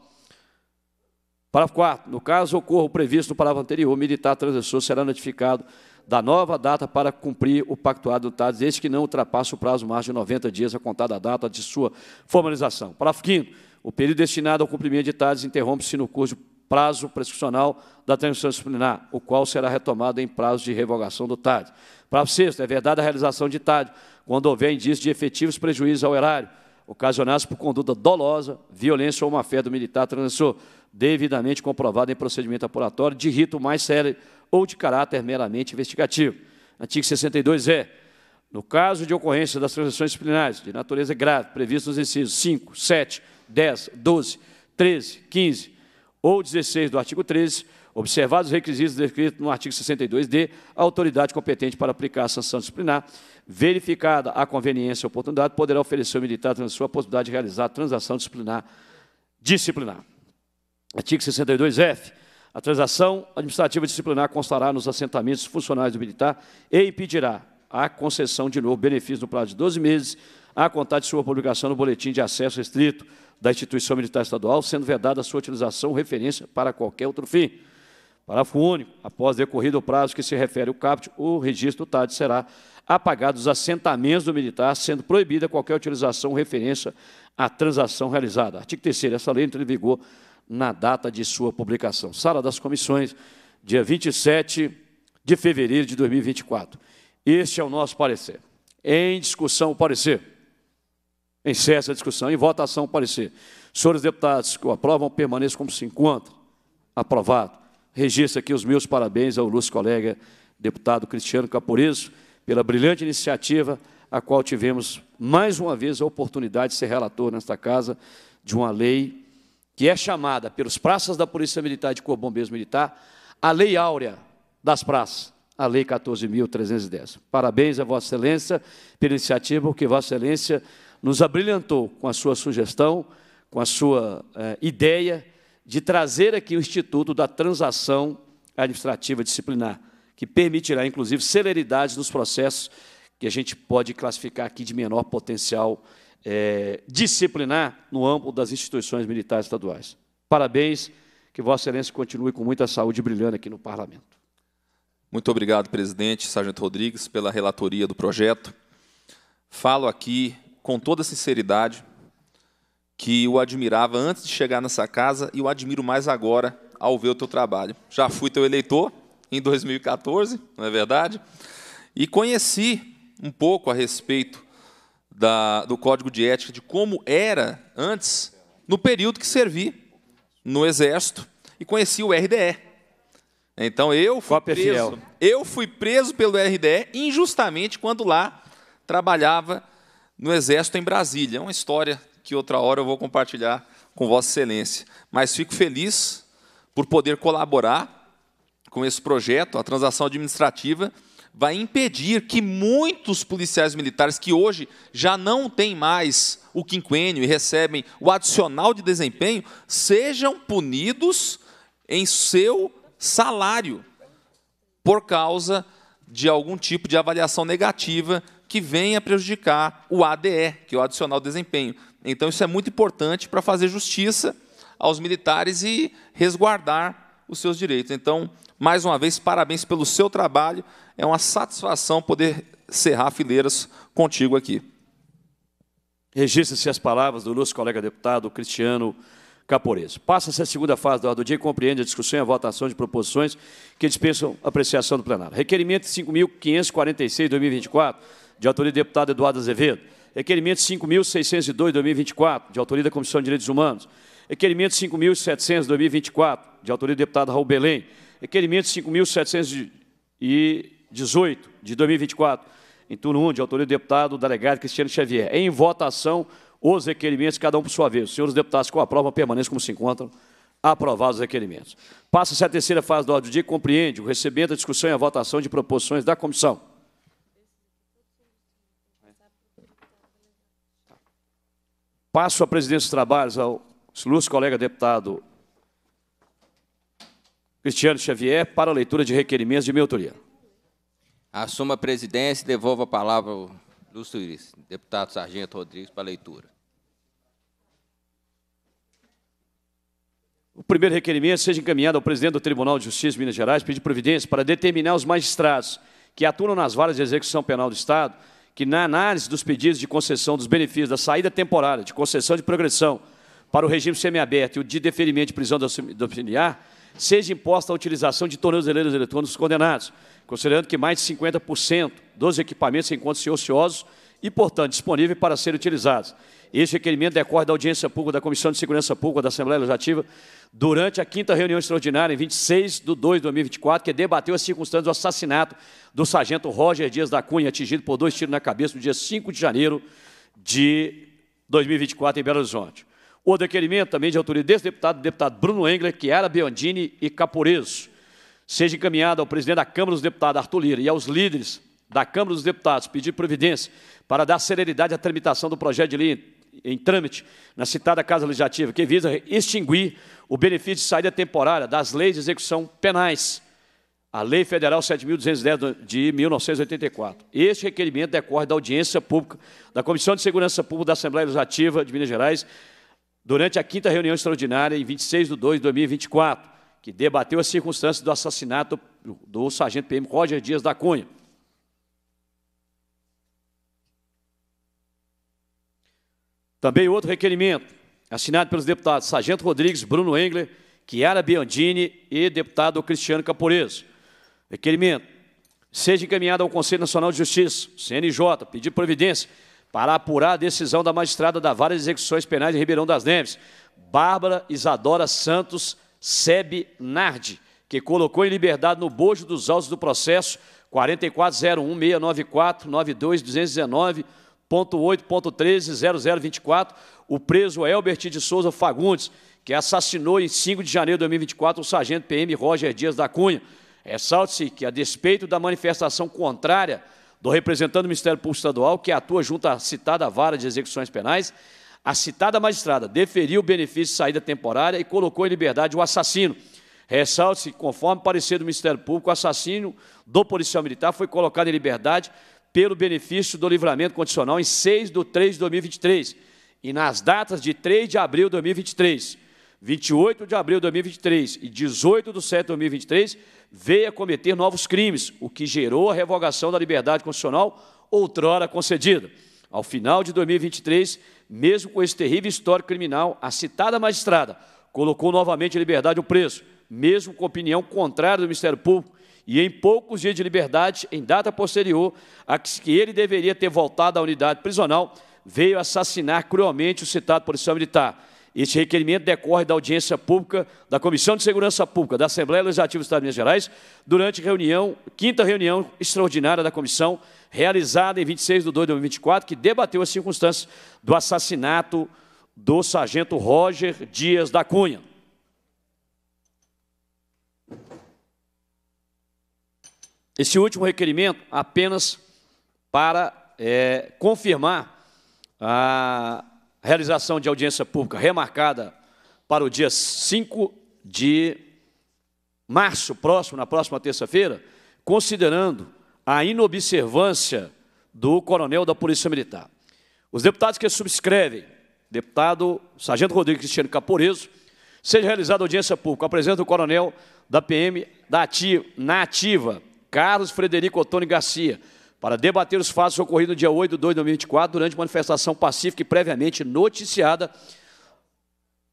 Parágrafo 4. No caso ocorra o previsto no parágrafo anterior, o militar transgressor será notificado da nova data para cumprir o pactuado do TADS, desde que não ultrapasse o prazo máximo de 90 dias a contar da data de sua formalização. Parágrafo 5 O período destinado ao cumprimento de TADS interrompe-se no curso de prazo prescricional da transição disciplinar, o qual será retomado em prazo de revogação do TAD. Parágrafo 6 É verdade a realização de TAD quando houver indício de efetivos prejuízos ao erário, ocasionados por conduta dolosa, violência ou má-fé do militar transgressor, devidamente comprovada em procedimento apuratório de rito mais sério ou de caráter meramente investigativo. Artigo 62 é, no caso de ocorrência das transações disciplinares de natureza grave, previstos nos incisos 5, 7, 10, 12, 13, 15 ou 16 do artigo 13, observados os requisitos descritos no artigo 62D, a autoridade competente para aplicar a sanção disciplinar, verificada a conveniência e oportunidade, poderá oferecer ao militar a sua possibilidade de realizar a transação disciplinar disciplinar. Artigo 62F. A transação administrativa disciplinar constará nos assentamentos funcionários do militar e impedirá a concessão de novo benefício no prazo de 12 meses, a contar de sua publicação no boletim de acesso restrito da instituição militar estadual, sendo vedada a sua utilização ou referência para qualquer outro fim. Parágrafo único. Após decorrido o prazo que se refere ao CAPT, o registro TAD será apagado dos assentamentos do militar, sendo proibida qualquer utilização ou referência à transação realizada. Artigo 3 Essa lei entra em vigor na data de sua publicação. Sala das Comissões, dia 27 de fevereiro de 2024. Este é o nosso parecer. Em discussão, o parecer. Encerra a discussão. Em votação, o parecer. Senhores deputados que o aprovam, permaneçam como se encontram. Aprovado. Registro aqui os meus parabéns ao ilustre colega deputado Cristiano Caporeso pela brilhante iniciativa a qual tivemos mais uma vez a oportunidade de ser relator nesta casa de uma lei que é chamada pelos praças da Polícia Militar e de Corpo Bombeiros Militar a Lei Áurea das Praças, a Lei 14.310. Parabéns a Vossa Excelência pela iniciativa, porque Vossa Excelência nos abrilhantou com a sua sugestão, com a sua eh, ideia de trazer aqui o Instituto da Transação Administrativa Disciplinar, que permitirá, inclusive, celeridade nos processos que a gente pode classificar aqui de menor potencial é, disciplinar no âmbito das instituições militares estaduais. Parabéns, que Vossa Excelência continue com muita saúde brilhando aqui no Parlamento. Muito obrigado, presidente Sargento Rodrigues, pela relatoria do projeto. Falo aqui com toda sinceridade que o admirava antes de chegar nessa casa e o admiro mais agora ao ver o teu trabalho. Já fui teu eleitor em 2014, não é verdade? E conheci um pouco a respeito da, do Código de Ética, de como era antes, no período que servi no Exército, e conheci o RDE. Então eu fui preso, eu fui preso pelo RDE injustamente quando lá trabalhava no Exército em Brasília. É uma história que outra hora eu vou compartilhar com Vossa Excelência. Mas fico feliz por poder colaborar com esse projeto, a transação administrativa, vai impedir que muitos policiais militares que hoje já não têm mais o quinquênio e recebem o adicional de desempenho sejam punidos em seu salário por causa de algum tipo de avaliação negativa que venha prejudicar o ADE, que é o adicional de desempenho. Então isso é muito importante para fazer justiça aos militares e resguardar os seus direitos. Então, mais uma vez, parabéns pelo seu trabalho. É uma satisfação poder cerrar fileiras contigo aqui. Registre-se as palavras do nosso colega deputado Cristiano Caporeso. Passa-se a segunda fase da ordem do dia e compreende a discussão e a votação de proposições que dispensam apreciação do plenário. Requerimento 5.546, 2024, de autoria do deputado Eduardo Azevedo. Requerimento 5.602, 2024, de autoria da Comissão de Direitos Humanos. Requerimento 5.700, 2024, de autoria do deputado Raul Belém Requerimento 5.718 de 2024, em turno 1, de autoria do deputado delegado Cristiano Xavier. Em votação, os requerimentos, cada um por sua vez. Os senhores deputados que o aprovam permaneçam como se encontram. Aprovados os requerimentos. Passa-se a terceira fase do ordem do dia, compreende o recebimento, a discussão e a votação de proposições da comissão. Passo a presidência dos trabalhos ao ilustre colega deputado Cristiano Xavier para a leitura de requerimentos de minha autoria. Assuma a presidência e devolva a palavra ao deputado Sargento Rodrigues para a leitura. O primeiro requerimento seja encaminhado ao presidente do Tribunal de Justiça de Minas Gerais, pedir providência para determinar os magistrados que atuam nas varas de execução penal do Estado, que na análise dos pedidos de concessão dos benefícios da saída temporária, de concessão de progressão para o regime semiaberto e o de deferimento de prisão domiciliar, seja imposta a utilização de tornozeleiros eletrônicos condenados, considerando que mais de 50% dos equipamentos encontram-se ociosos e, portanto, disponíveis para serem utilizados. Este requerimento decorre da audiência pública da Comissão de Segurança Pública da Assembleia Legislativa durante a quinta reunião extraordinária, em 26 de 2 de 2024, que debateu as circunstâncias do assassinato do sargento Roger Dias da Cunha, atingido por dois tiros na cabeça no dia 5 de janeiro de 2024, em Belo Horizonte. O requerimento também de autoria desse deputado, deputado Bruno Engler, Chiara Biondini e Caporeso, seja encaminhado ao presidente da Câmara dos Deputados, Arthur Lira, e aos líderes da Câmara dos Deputados, pedir providência para dar celeridade à tramitação do projeto de lei em trâmite na citada Casa Legislativa, que visa extinguir o benefício de saída temporária das leis de execução penais, a Lei Federal 7.210 de 1984. Este requerimento decorre da audiência pública da Comissão de Segurança Pública da Assembleia Legislativa de Minas Gerais, durante a quinta reunião extraordinária, em 26 de 2 de 2024, que debateu as circunstâncias do assassinato do sargento PM Roger Dias da Cunha. Também outro requerimento, assinado pelos deputados Sargento Rodrigues, Bruno Engler, Chiara Biondini e deputado Cristiano Caporeso. Requerimento. Seja encaminhado ao Conselho Nacional de Justiça, CNJ, pedir providência para apurar a decisão da magistrada da Vara de Execuções Penais em Ribeirão das Neves, Bárbara Isadora Santos Sebe Nardi, que colocou em liberdade no bojo dos autos do processo 4401694-9219.8.13.0024, o preso Elbert de Souza Fagundes, que assassinou em 5 de janeiro de 2024 o sargento PM Roger Dias da Cunha. Ressalte-se que, a despeito da manifestação contrária do representante do Ministério Público Estadual, que atua junto à citada vara de execuções penais, a citada magistrada deferiu o benefício de saída temporária e colocou em liberdade o assassino. Ressalte-se que, conforme parecer do Ministério Público, o assassino do policial militar foi colocado em liberdade pelo benefício do livramento condicional em 6 de 3 de 2023 e nas datas de 3 de abril de 2023, 28 de abril de 2023 e 18 de 7 de 2023, veio a cometer novos crimes, o que gerou a revogação da liberdade constitucional outrora concedida. Ao final de 2023, mesmo com esse terrível histórico criminal, a citada magistrada colocou novamente em liberdade o preso, mesmo com opinião contrária do Ministério Público, e em poucos dias de liberdade, em data posterior a que ele deveria ter voltado à unidade prisional, veio assassinar cruelmente o citado policial militar este requerimento decorre da audiência pública da Comissão de Segurança Pública da Assembleia Legislativa do Estado de Minas Gerais, durante reunião, quinta reunião extraordinária da comissão, realizada em 26 de 2 de 2024, que debateu as circunstâncias do assassinato do sargento Roger Dias da Cunha. Esse último requerimento apenas para é, confirmar a realização de audiência pública remarcada para o dia 5 de março próximo, na próxima terça-feira, considerando a inobservância do coronel da Polícia Militar. Os deputados que subscrevem, deputado Sargento Rodrigo Cristiano Caporeso, seja realizada audiência pública, apresenta o coronel da PM da ativa, na ativa, Carlos Frederico Otônio Garcia, para debater os fatos ocorridos no dia 8 de 2 de 2024, durante manifestação pacífica e previamente noticiada,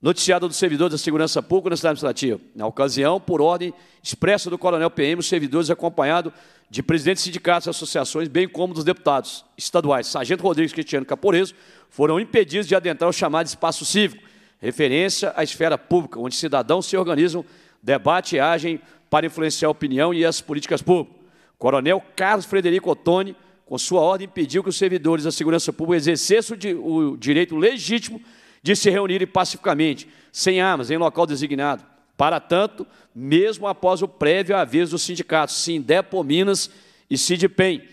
noticiada dos servidores da Segurança Pública na cidade administrativa. Na ocasião, por ordem expressa do Coronel PM, os servidores acompanhados de presidentes de sindicatos e associações, bem como dos deputados estaduais Sargento Rodrigues Cristiano Caporeso, foram impedidos de adentrar o chamado espaço cívico, referência à esfera pública, onde cidadãos se organizam, debatem e agem para influenciar a opinião e as políticas públicas. Coronel Carlos Frederico Ottoni, com sua ordem, pediu que os servidores da segurança pública exercessem o direito legítimo de se reunirem pacificamente, sem armas, em local designado. Para tanto, mesmo após o prévio aviso dos sindicatos Sindepo Minas e Sidpem,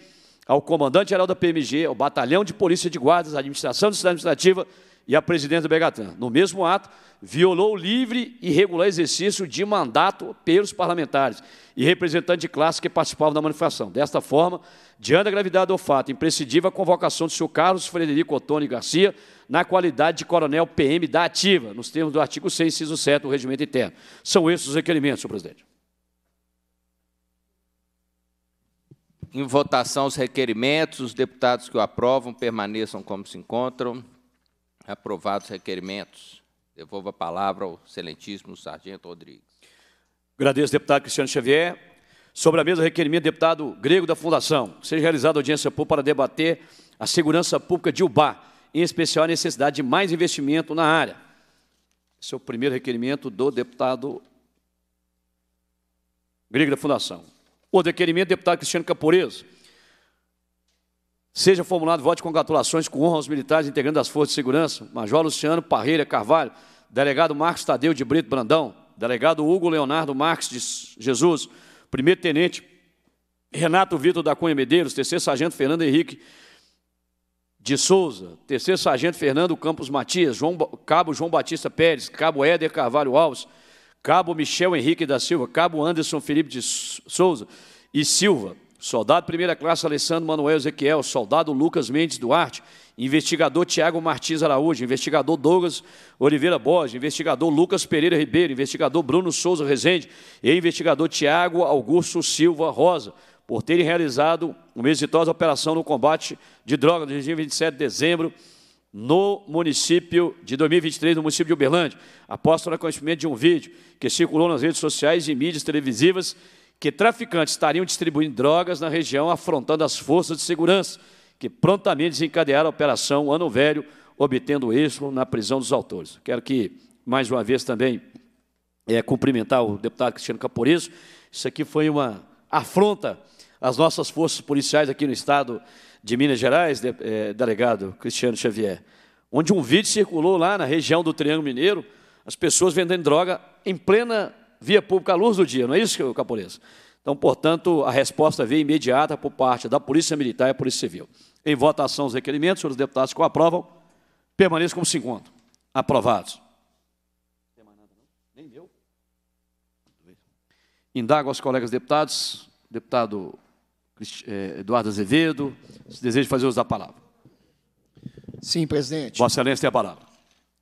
ao comandante-geral da PMG, ao Batalhão de Polícia de Guardas, à Administração de Cidade Administrativa e à presidente do Begatran. No mesmo ato, violou o livre e regular exercício de mandato pelos parlamentares e representantes de classe que participavam da manifestação. Desta forma, diante da gravidade do fato, imprescindível a convocação do senhor Carlos Frederico Otoni Garcia na qualidade de coronel PM da ativa, nos termos do artigo 6, inciso 7 do regimento interno. São esses os requerimentos, senhor presidente. Em votação os requerimentos, os deputados que o aprovam permaneçam como se encontram. Aprovados os requerimentos. Devolvo a palavra ao excelentíssimo Sargento Rodrigues. Agradeço, deputado Cristiano Xavier. Sobre a mesa, requerimento do deputado Grego da Fundação. Seja realizada audiência pública para debater a segurança pública de Ubá, em especial a necessidade de mais investimento na área. Esse é o primeiro requerimento do deputado Grego da Fundação. O requerimento do deputado Cristiano Caporeso. Seja formulado voto de congratulações com honra aos militares integrantes das Forças de Segurança, Major Luciano Parreira Carvalho, delegado Marcos Tadeu de Brito Brandão, delegado Hugo Leonardo Marques de Jesus, primeiro tenente Renato Vitor da Cunha Medeiros, terceiro sargento Fernando Henrique de Souza, terceiro sargento Fernando Campos Matias, João, cabo João Batista Pérez, cabo Éder Carvalho Alves, cabo Michel Henrique da Silva, cabo Anderson Felipe de Souza e Silva, soldado primeira classe Alessandro Manuel Ezequiel, soldado Lucas Mendes Duarte, investigador Tiago Martins Araújo, investigador Douglas Oliveira Borges, investigador Lucas Pereira Ribeiro, investigador Bruno Souza Rezende. E investigador Tiago Augusto Silva Rosa, por terem realizado uma exitosa operação no combate de drogas no dia 27 de dezembro no município de 2023, no município de Uberlândia, após o conhecimento de um vídeo que circulou nas redes sociais e mídias televisivas que traficantes estariam distribuindo drogas na região, afrontando as forças de segurança, que prontamente desencadearam a operação Ano Velho, obtendo êxito na prisão dos autores. Quero que, mais uma vez, também é, cumprimentar o deputado Cristiano Caporeso. Isso aqui foi uma afronta às nossas forças policiais aqui no estado de Minas Gerais, de, é, delegado Cristiano Xavier, onde um vídeo circulou lá na região do Triângulo Mineiro, as pessoas vendendo droga em plena via pública à luz do dia, não é isso, Capolês? Então, portanto, a resposta veio imediata por parte da Polícia Militar e da Polícia Civil. Em votação os requerimentos, os deputados que o aprovam, permaneçam como se encontram. Aprovados. Nem deu. Indago aos colegas deputados, deputado eh, Eduardo Azevedo, se deseja fazer uso da palavra. Sim, presidente. Vossa Excelência tem a palavra.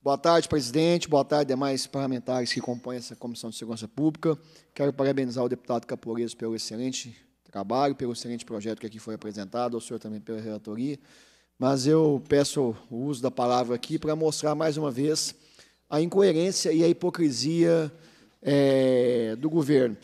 Boa tarde, presidente. Boa tarde, demais parlamentares que compõem essa Comissão de Segurança Pública. Quero parabenizar o deputado Caporeso pelo excelente trabalho, pelo excelente projeto que aqui foi apresentado, ao senhor também pela relatoria. Mas eu peço o uso da palavra aqui para mostrar mais uma vez a incoerência e a hipocrisia é, do governo.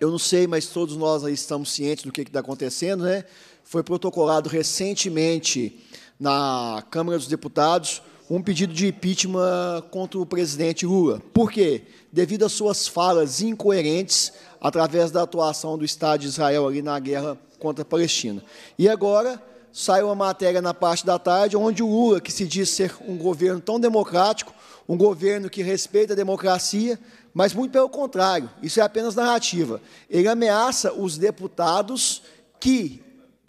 Eu não sei, mas todos nós estamos cientes do que está acontecendo, né? Foi protocolado recentemente na Câmara dos Deputados um pedido de impeachment contra o presidente Lula. Por quê? Devido às suas falas incoerentes através da atuação do Estado de Israel ali na guerra contra a Palestina. E agora saiu uma matéria na parte da tarde onde o Lula, que se diz ser um governo tão democrático, um governo que respeita a democracia, mas muito pelo contrário, isso é apenas narrativa. Ele ameaça os deputados que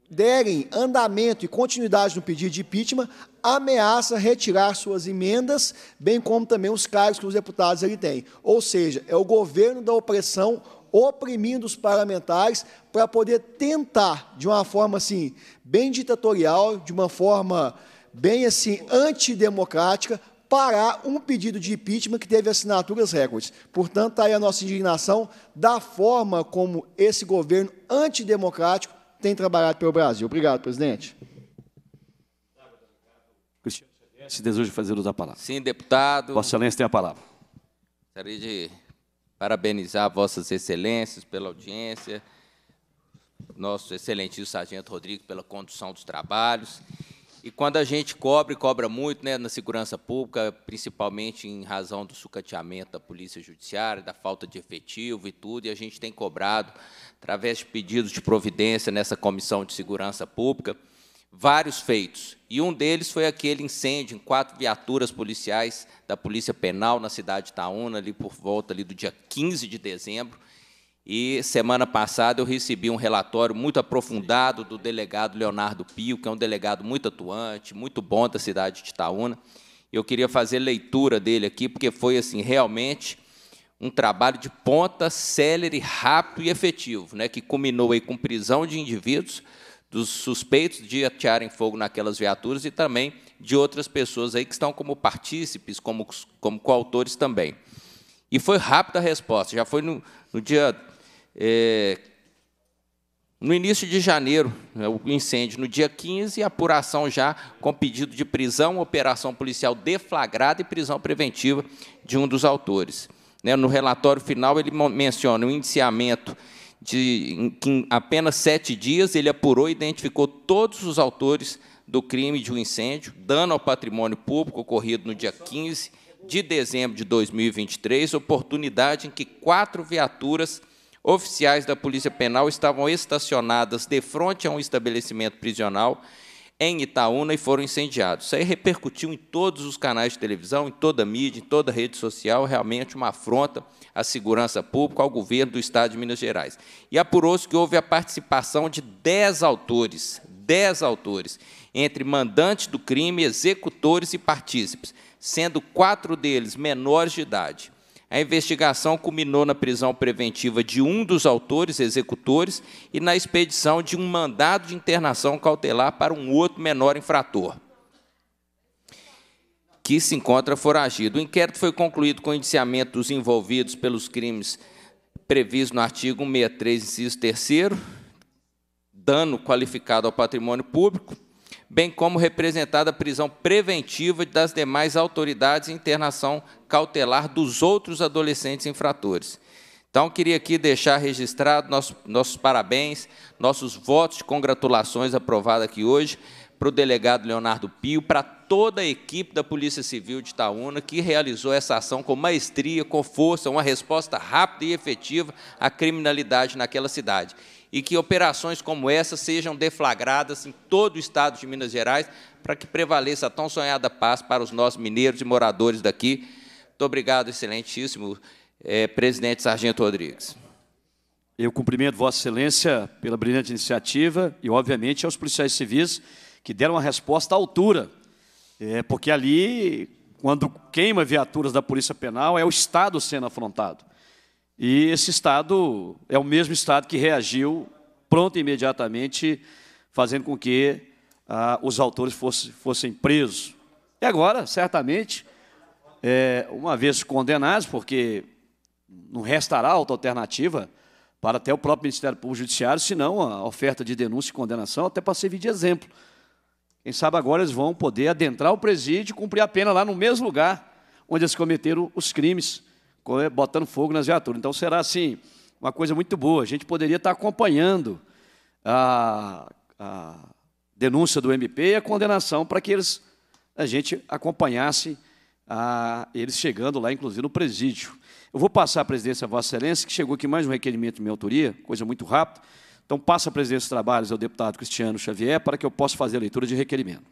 derem andamento e continuidade no pedido de impeachment, ameaça retirar suas emendas, bem como também os cargos que os deputados ele têm. Ou seja, é o governo da opressão oprimindo os parlamentares para poder tentar, de uma forma assim, bem ditatorial, de uma forma bem assim antidemocrática, parar um pedido de impeachment que teve assinaturas recordes. Portanto, está aí a nossa indignação da forma como esse governo antidemocrático tem trabalhado pelo Brasil. Obrigado, presidente. Se deseja fazer uso da palavra. Sim, deputado. Vossa Excelência tem a palavra. Gostaria de parabenizar Vossas Excelências pela audiência, nosso excelentíssimo Sargento Rodrigo pela condução dos trabalhos. E quando a gente cobra, e cobra muito né, na segurança pública, principalmente em razão do sucateamento da Polícia Judiciária, da falta de efetivo e tudo, e a gente tem cobrado, através de pedidos de providência nessa Comissão de Segurança Pública, vários feitos. E um deles foi aquele incêndio em quatro viaturas policiais da Polícia Penal na cidade de Itaúna, ali por volta ali do dia 15 de dezembro. E semana passada eu recebi um relatório muito aprofundado do delegado Leonardo Pio, que é um delegado muito atuante, muito bom da cidade de Itaúna. Eu queria fazer leitura dele aqui, porque foi assim realmente um trabalho de ponta, célere, rápido e efetivo, né, que culminou aí com prisão de indivíduos, dos suspeitos de atearem fogo naquelas viaturas e também de outras pessoas aí que estão como partícipes, como, como coautores também. E foi rápida a resposta, já foi no, no dia. É, no início de janeiro, né, o incêndio no dia 15, apuração já com pedido de prisão, operação policial deflagrada e prisão preventiva de um dos autores. Né, no relatório final, ele menciona o indiciamento de que em apenas sete dias ele apurou e identificou todos os autores do crime de um incêndio, dano ao patrimônio público ocorrido no dia 15 de dezembro de 2023, oportunidade em que quatro viaturas oficiais da Polícia Penal estavam estacionadas de frente a um estabelecimento prisional em Itaúna e foram incendiados. Isso aí repercutiu em todos os canais de televisão, em toda a mídia, em toda a rede social, realmente uma afronta à segurança pública, ao governo do Estado de Minas Gerais. E apurou-se que houve a participação de dez autores, dez autores, entre mandantes do crime, executores e partícipes, sendo quatro deles menores de idade. A investigação culminou na prisão preventiva de um dos autores, executores, e na expedição de um mandado de internação cautelar para um outro menor infrator, que se encontra foragido. O inquérito foi concluído com o indiciamento dos envolvidos pelos crimes previstos no artigo 163, inciso 3, dano qualificado ao patrimônio público, bem como representada a prisão preventiva das demais autoridades e internação cautelar dos outros adolescentes infratores. Então, queria aqui deixar registrado nossos, parabéns, nossos votos de congratulações aprovados aqui hoje para o delegado Leonardo Pio, para toda a equipe da Polícia Civil de Itaúna, que realizou essa ação com maestria, com força, uma resposta rápida e efetiva à criminalidade naquela cidade e que operações como essa sejam deflagradas em todo o estado de Minas Gerais, para que prevaleça a tão sonhada paz para os nossos mineiros e moradores daqui. Muito obrigado, excelentíssimo é, presidente Sargento Rodrigues. Eu cumprimento Vossa Excelência pela brilhante iniciativa e, obviamente, aos policiais civis que deram uma resposta à altura, é, porque ali, quando queima viaturas da Polícia Penal, é o Estado sendo afrontado. E esse Estado é o mesmo Estado que reagiu pronto e imediatamente, fazendo com que ah, os autores fossem, fossem presos. E agora, certamente, é, uma vez condenados, porque não restará outra alternativa para até o próprio Ministério Público Judiciário, senão a oferta de denúncia e condenação, até para servir de exemplo. Quem sabe agora eles vão poder adentrar o presídio e cumprir a pena lá no mesmo lugar onde eles cometeram os crimes botando fogo nas viaturas. Então será assim uma coisa muito boa. A gente poderia estar acompanhando a, a denúncia do MP e a condenação para que eles, a gente acompanhasse a, eles chegando lá, inclusive no presídio. Eu vou passar a presidência a Vossa Excelência, que chegou aqui mais um requerimento de minha autoria, coisa muito rápida. Então, passa a presidência dos trabalhos ao deputado Cristiano Xavier para que eu possa fazer a leitura de requerimento.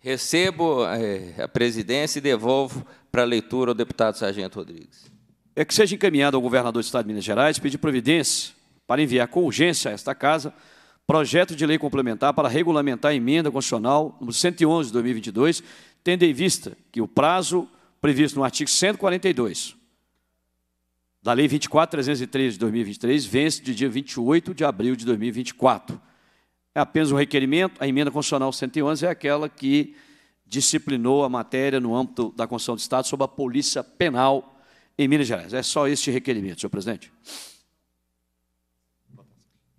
Recebo é, a presidência e devolvo para a leitura ao deputado Sargento Rodrigues é que seja encaminhado ao governador do Estado de Minas Gerais pedir providência para enviar com urgência a esta Casa projeto de lei complementar para regulamentar a emenda constitucional número 111 de 2022, tendo em vista que o prazo previsto no artigo 142 da Lei 24.303 de 2023 vence de dia 28 de abril de 2024. É apenas um requerimento, a emenda constitucional 111 é aquela que disciplinou a matéria no âmbito da Constituição do Estado sobre a polícia penal em Minas Gerais. É só este requerimento, senhor presidente.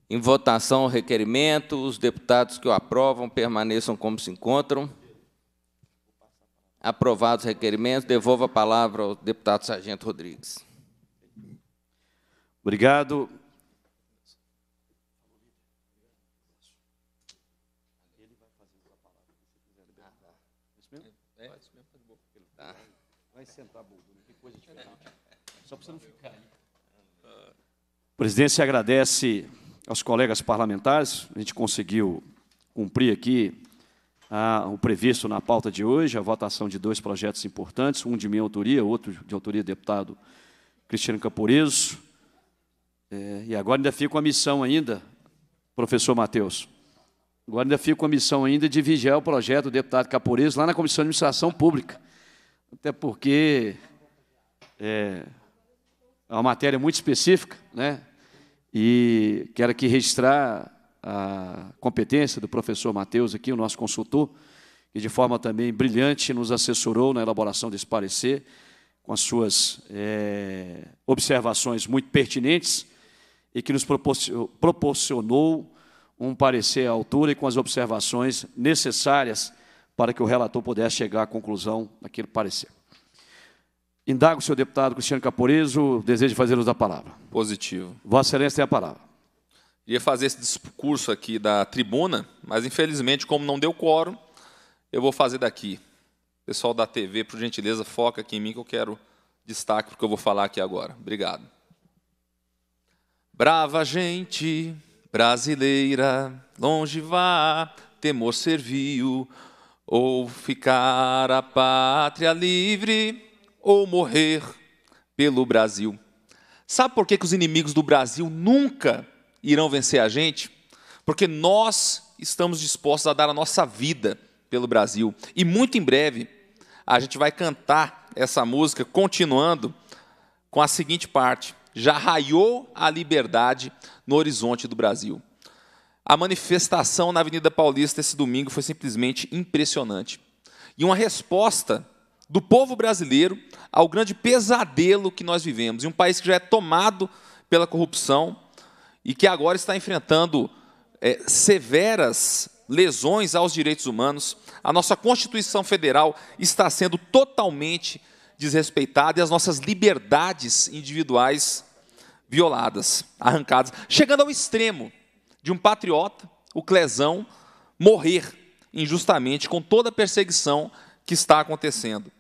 Em votação o requerimento, os deputados que o aprovam permaneçam como se encontram. Aprovados os requerimentos, devolvo a palavra ao deputado Sargento Rodrigues. Obrigado. Vai sentar, só para você não ficar aí. A presidência agradece aos colegas parlamentares, a gente conseguiu cumprir aqui ah, o previsto na pauta de hoje, a votação de dois projetos importantes, um de minha autoria, outro de autoria do deputado Cristiano Caporeso. É, e agora ainda fico com a missão ainda, professor Matheus, agora ainda fico com a missão ainda de vigiar o projeto do deputado Caporeso lá na Comissão de Administração Pública. Até porque é, é uma matéria muito específica, né? E quero aqui registrar a competência do professor Matheus aqui, o nosso consultor, que de forma também brilhante nos assessorou na elaboração desse parecer, com as suas é, observações muito pertinentes e que nos proporcionou um parecer à altura e com as observações necessárias para que o relator pudesse chegar à conclusão daquele parecer. Indago o senhor deputado Cristiano Caporeso, desejo fazer-nos a palavra. Positivo. Vossa Excelência tem a palavra. Ia fazer esse discurso aqui da tribuna, mas infelizmente, como não deu quórum, eu vou fazer daqui. Pessoal da TV, por gentileza, foca aqui em mim que eu quero destaque porque eu vou falar aqui agora. Obrigado. Brava gente brasileira, longe vá, temor serviu, ou ficar a pátria livre ou morrer pelo Brasil. Sabe por que, que os inimigos do Brasil nunca irão vencer a gente? Porque nós estamos dispostos a dar a nossa vida pelo Brasil. E muito em breve a gente vai cantar essa música continuando com a seguinte parte: Já raiou a liberdade no horizonte do Brasil. A manifestação na Avenida Paulista esse domingo foi simplesmente impressionante. E uma resposta do povo brasileiro ao grande pesadelo que nós vivemos. Em um país que já é tomado pela corrupção e que agora está enfrentando é, severas lesões aos direitos humanos, a nossa Constituição Federal está sendo totalmente desrespeitada e as nossas liberdades individuais violadas, arrancadas, chegando ao extremo de um patriota, o Clesão, morrer injustamente com toda a perseguição que está acontecendo.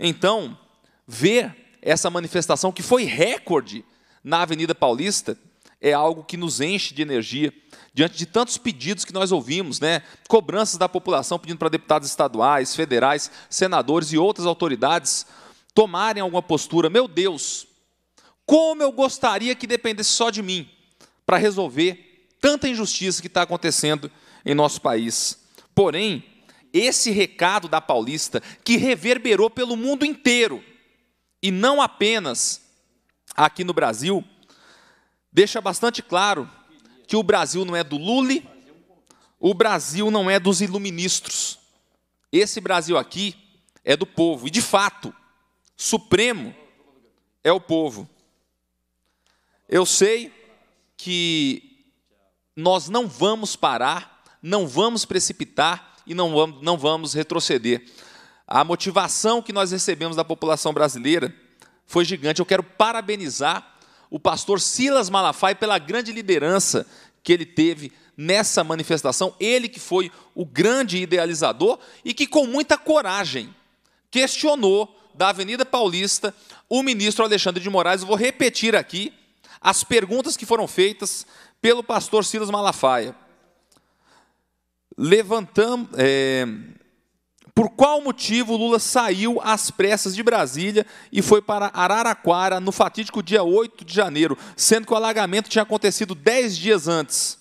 Então, ver essa manifestação que foi recorde na Avenida Paulista é algo que nos enche de energia diante de tantos pedidos que nós ouvimos, né? Cobranças da população pedindo para deputados estaduais, federais, senadores e outras autoridades tomarem alguma postura. Meu Deus, como eu gostaria que dependesse só de mim para resolver tanta injustiça que está acontecendo em nosso país. Porém, esse recado da Paulista, que reverberou pelo mundo inteiro, e não apenas aqui no Brasil, deixa bastante claro que o Brasil não é do Lule, o Brasil não é dos iluministros. Esse Brasil aqui é do povo, e de fato, supremo é o povo. Eu sei que nós não vamos parar, não vamos precipitar, e não vamos, não vamos retroceder. A motivação que nós recebemos da população brasileira foi gigante. Eu quero parabenizar o pastor Silas Malafaia pela grande liderança que ele teve nessa manifestação. Ele que foi o grande idealizador e que, com muita coragem, questionou da Avenida Paulista o ministro Alexandre de Moraes. Eu vou repetir aqui as perguntas que foram feitas pelo pastor Silas Malafaia levantamos. É, por qual motivo Lula saiu às pressas de Brasília e foi para Araraquara no fatídico dia 8 de janeiro, sendo que o alagamento tinha acontecido dez dias antes?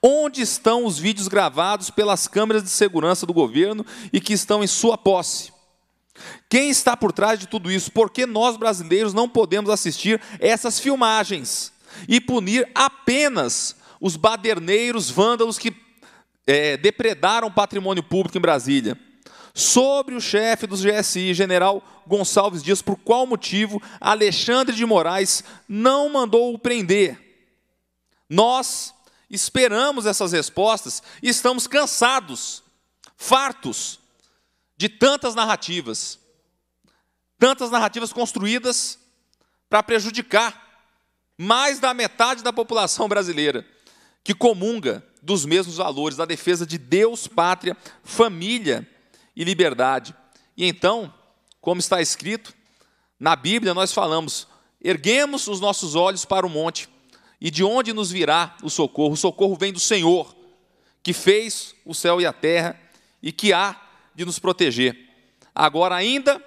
Onde estão os vídeos gravados pelas câmeras de segurança do governo e que estão em sua posse? Quem está por trás de tudo isso? Por que nós brasileiros não podemos assistir essas filmagens e punir apenas os baderneiros, vândalos que é, depredaram patrimônio público em Brasília. Sobre o chefe do GSI, general Gonçalves Dias, por qual motivo Alexandre de Moraes não mandou o prender? Nós esperamos essas respostas e estamos cansados, fartos de tantas narrativas. Tantas narrativas construídas para prejudicar mais da metade da população brasileira que comunga dos mesmos valores, da defesa de Deus, pátria, família e liberdade. E então, como está escrito, na Bíblia nós falamos: erguemos os nossos olhos para o monte, e de onde nos virá o socorro? O socorro vem do Senhor, que fez o céu e a terra e que há de nos proteger. Agora, ainda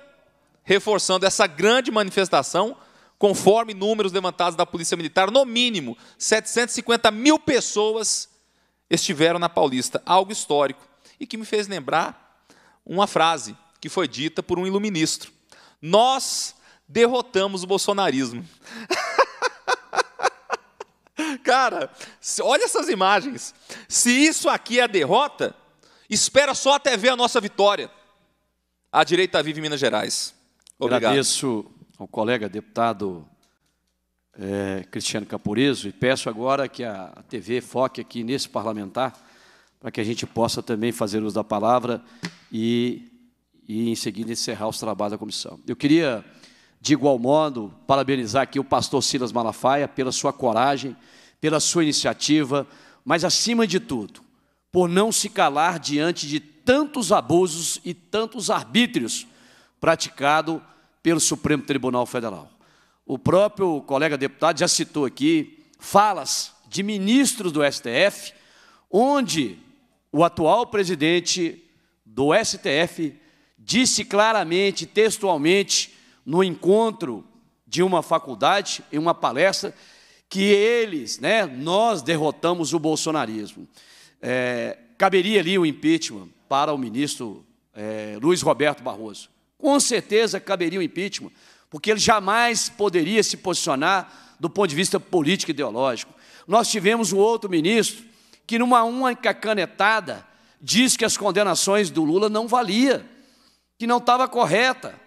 reforçando essa grande manifestação, conforme números levantados da Polícia Militar, no mínimo 750 mil pessoas estiveram na Paulista, algo histórico, e que me fez lembrar uma frase que foi dita por um iluministro: Nós derrotamos o bolsonarismo. Cara, olha essas imagens. Se isso aqui é a derrota, espera só até ver a nossa vitória. A direita vive em Minas Gerais. Obrigado. Agradeço ao colega deputado é, Cristiano Capureso e peço agora que a TV foque aqui nesse parlamentar para que a gente possa também fazer uso da palavra e, e em seguida encerrar os trabalhos da comissão. Eu queria, de igual modo, parabenizar aqui o pastor Silas Malafaia pela sua coragem, pela sua iniciativa, mas acima de tudo, por não se calar diante de tantos abusos e tantos arbítrios praticado pelo Supremo Tribunal Federal. O próprio colega deputado já citou aqui falas de ministros do STF, onde o atual presidente do STF disse claramente, textualmente, no encontro de uma faculdade, em uma palestra, que eles, né, nós derrotamos o bolsonarismo. É, caberia ali o impeachment para o ministro é, Luiz Roberto Barroso com certeza caberia o impeachment, porque ele jamais poderia se posicionar do ponto de vista político e ideológico. Nós tivemos um outro ministro que, numa única canetada, disse que as condenações do Lula não valia, que não estava correta,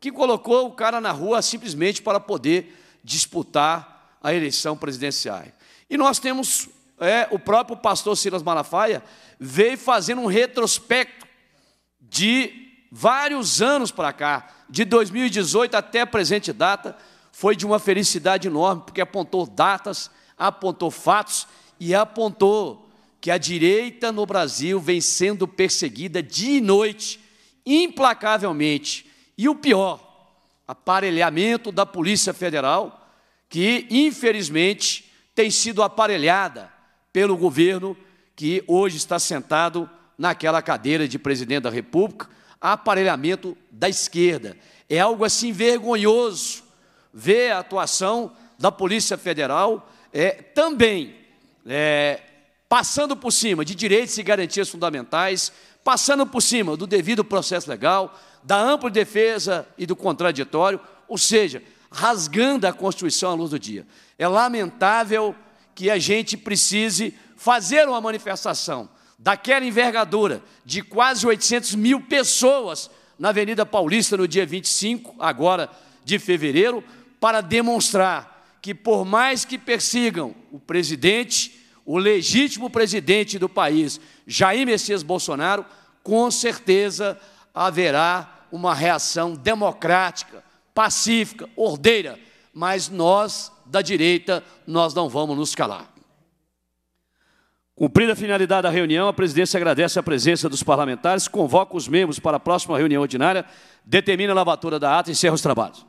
que colocou o cara na rua simplesmente para poder disputar a eleição presidencial. E nós temos é, o próprio pastor Silas Malafaia veio fazendo um retrospecto de vários anos para cá, de 2018 até a presente data, foi de uma felicidade enorme, porque apontou datas, apontou fatos e apontou que a direita no Brasil vem sendo perseguida dia e noite, implacavelmente. E o pior, aparelhamento da Polícia Federal, que infelizmente tem sido aparelhada pelo governo que hoje está sentado naquela cadeira de presidente da República, aparelhamento da esquerda. É algo assim vergonhoso ver a atuação da Polícia Federal é, também é, passando por cima de direitos e garantias fundamentais, passando por cima do devido processo legal, da ampla defesa e do contraditório, ou seja, rasgando a Constituição à luz do dia. É lamentável que a gente precise fazer uma manifestação daquela envergadura de quase 800 mil pessoas na Avenida Paulista no dia 25, agora de fevereiro, para demonstrar que, por mais que persigam o presidente, o legítimo presidente do país, Jair Messias Bolsonaro, com certeza haverá uma reação democrática, pacífica, ordeira, mas nós, da direita, nós não vamos nos calar. Cumprida a finalidade da reunião, a presidência agradece a presença dos parlamentares, convoca os membros para a próxima reunião ordinária, determina a lavatura da ata e encerra os trabalhos.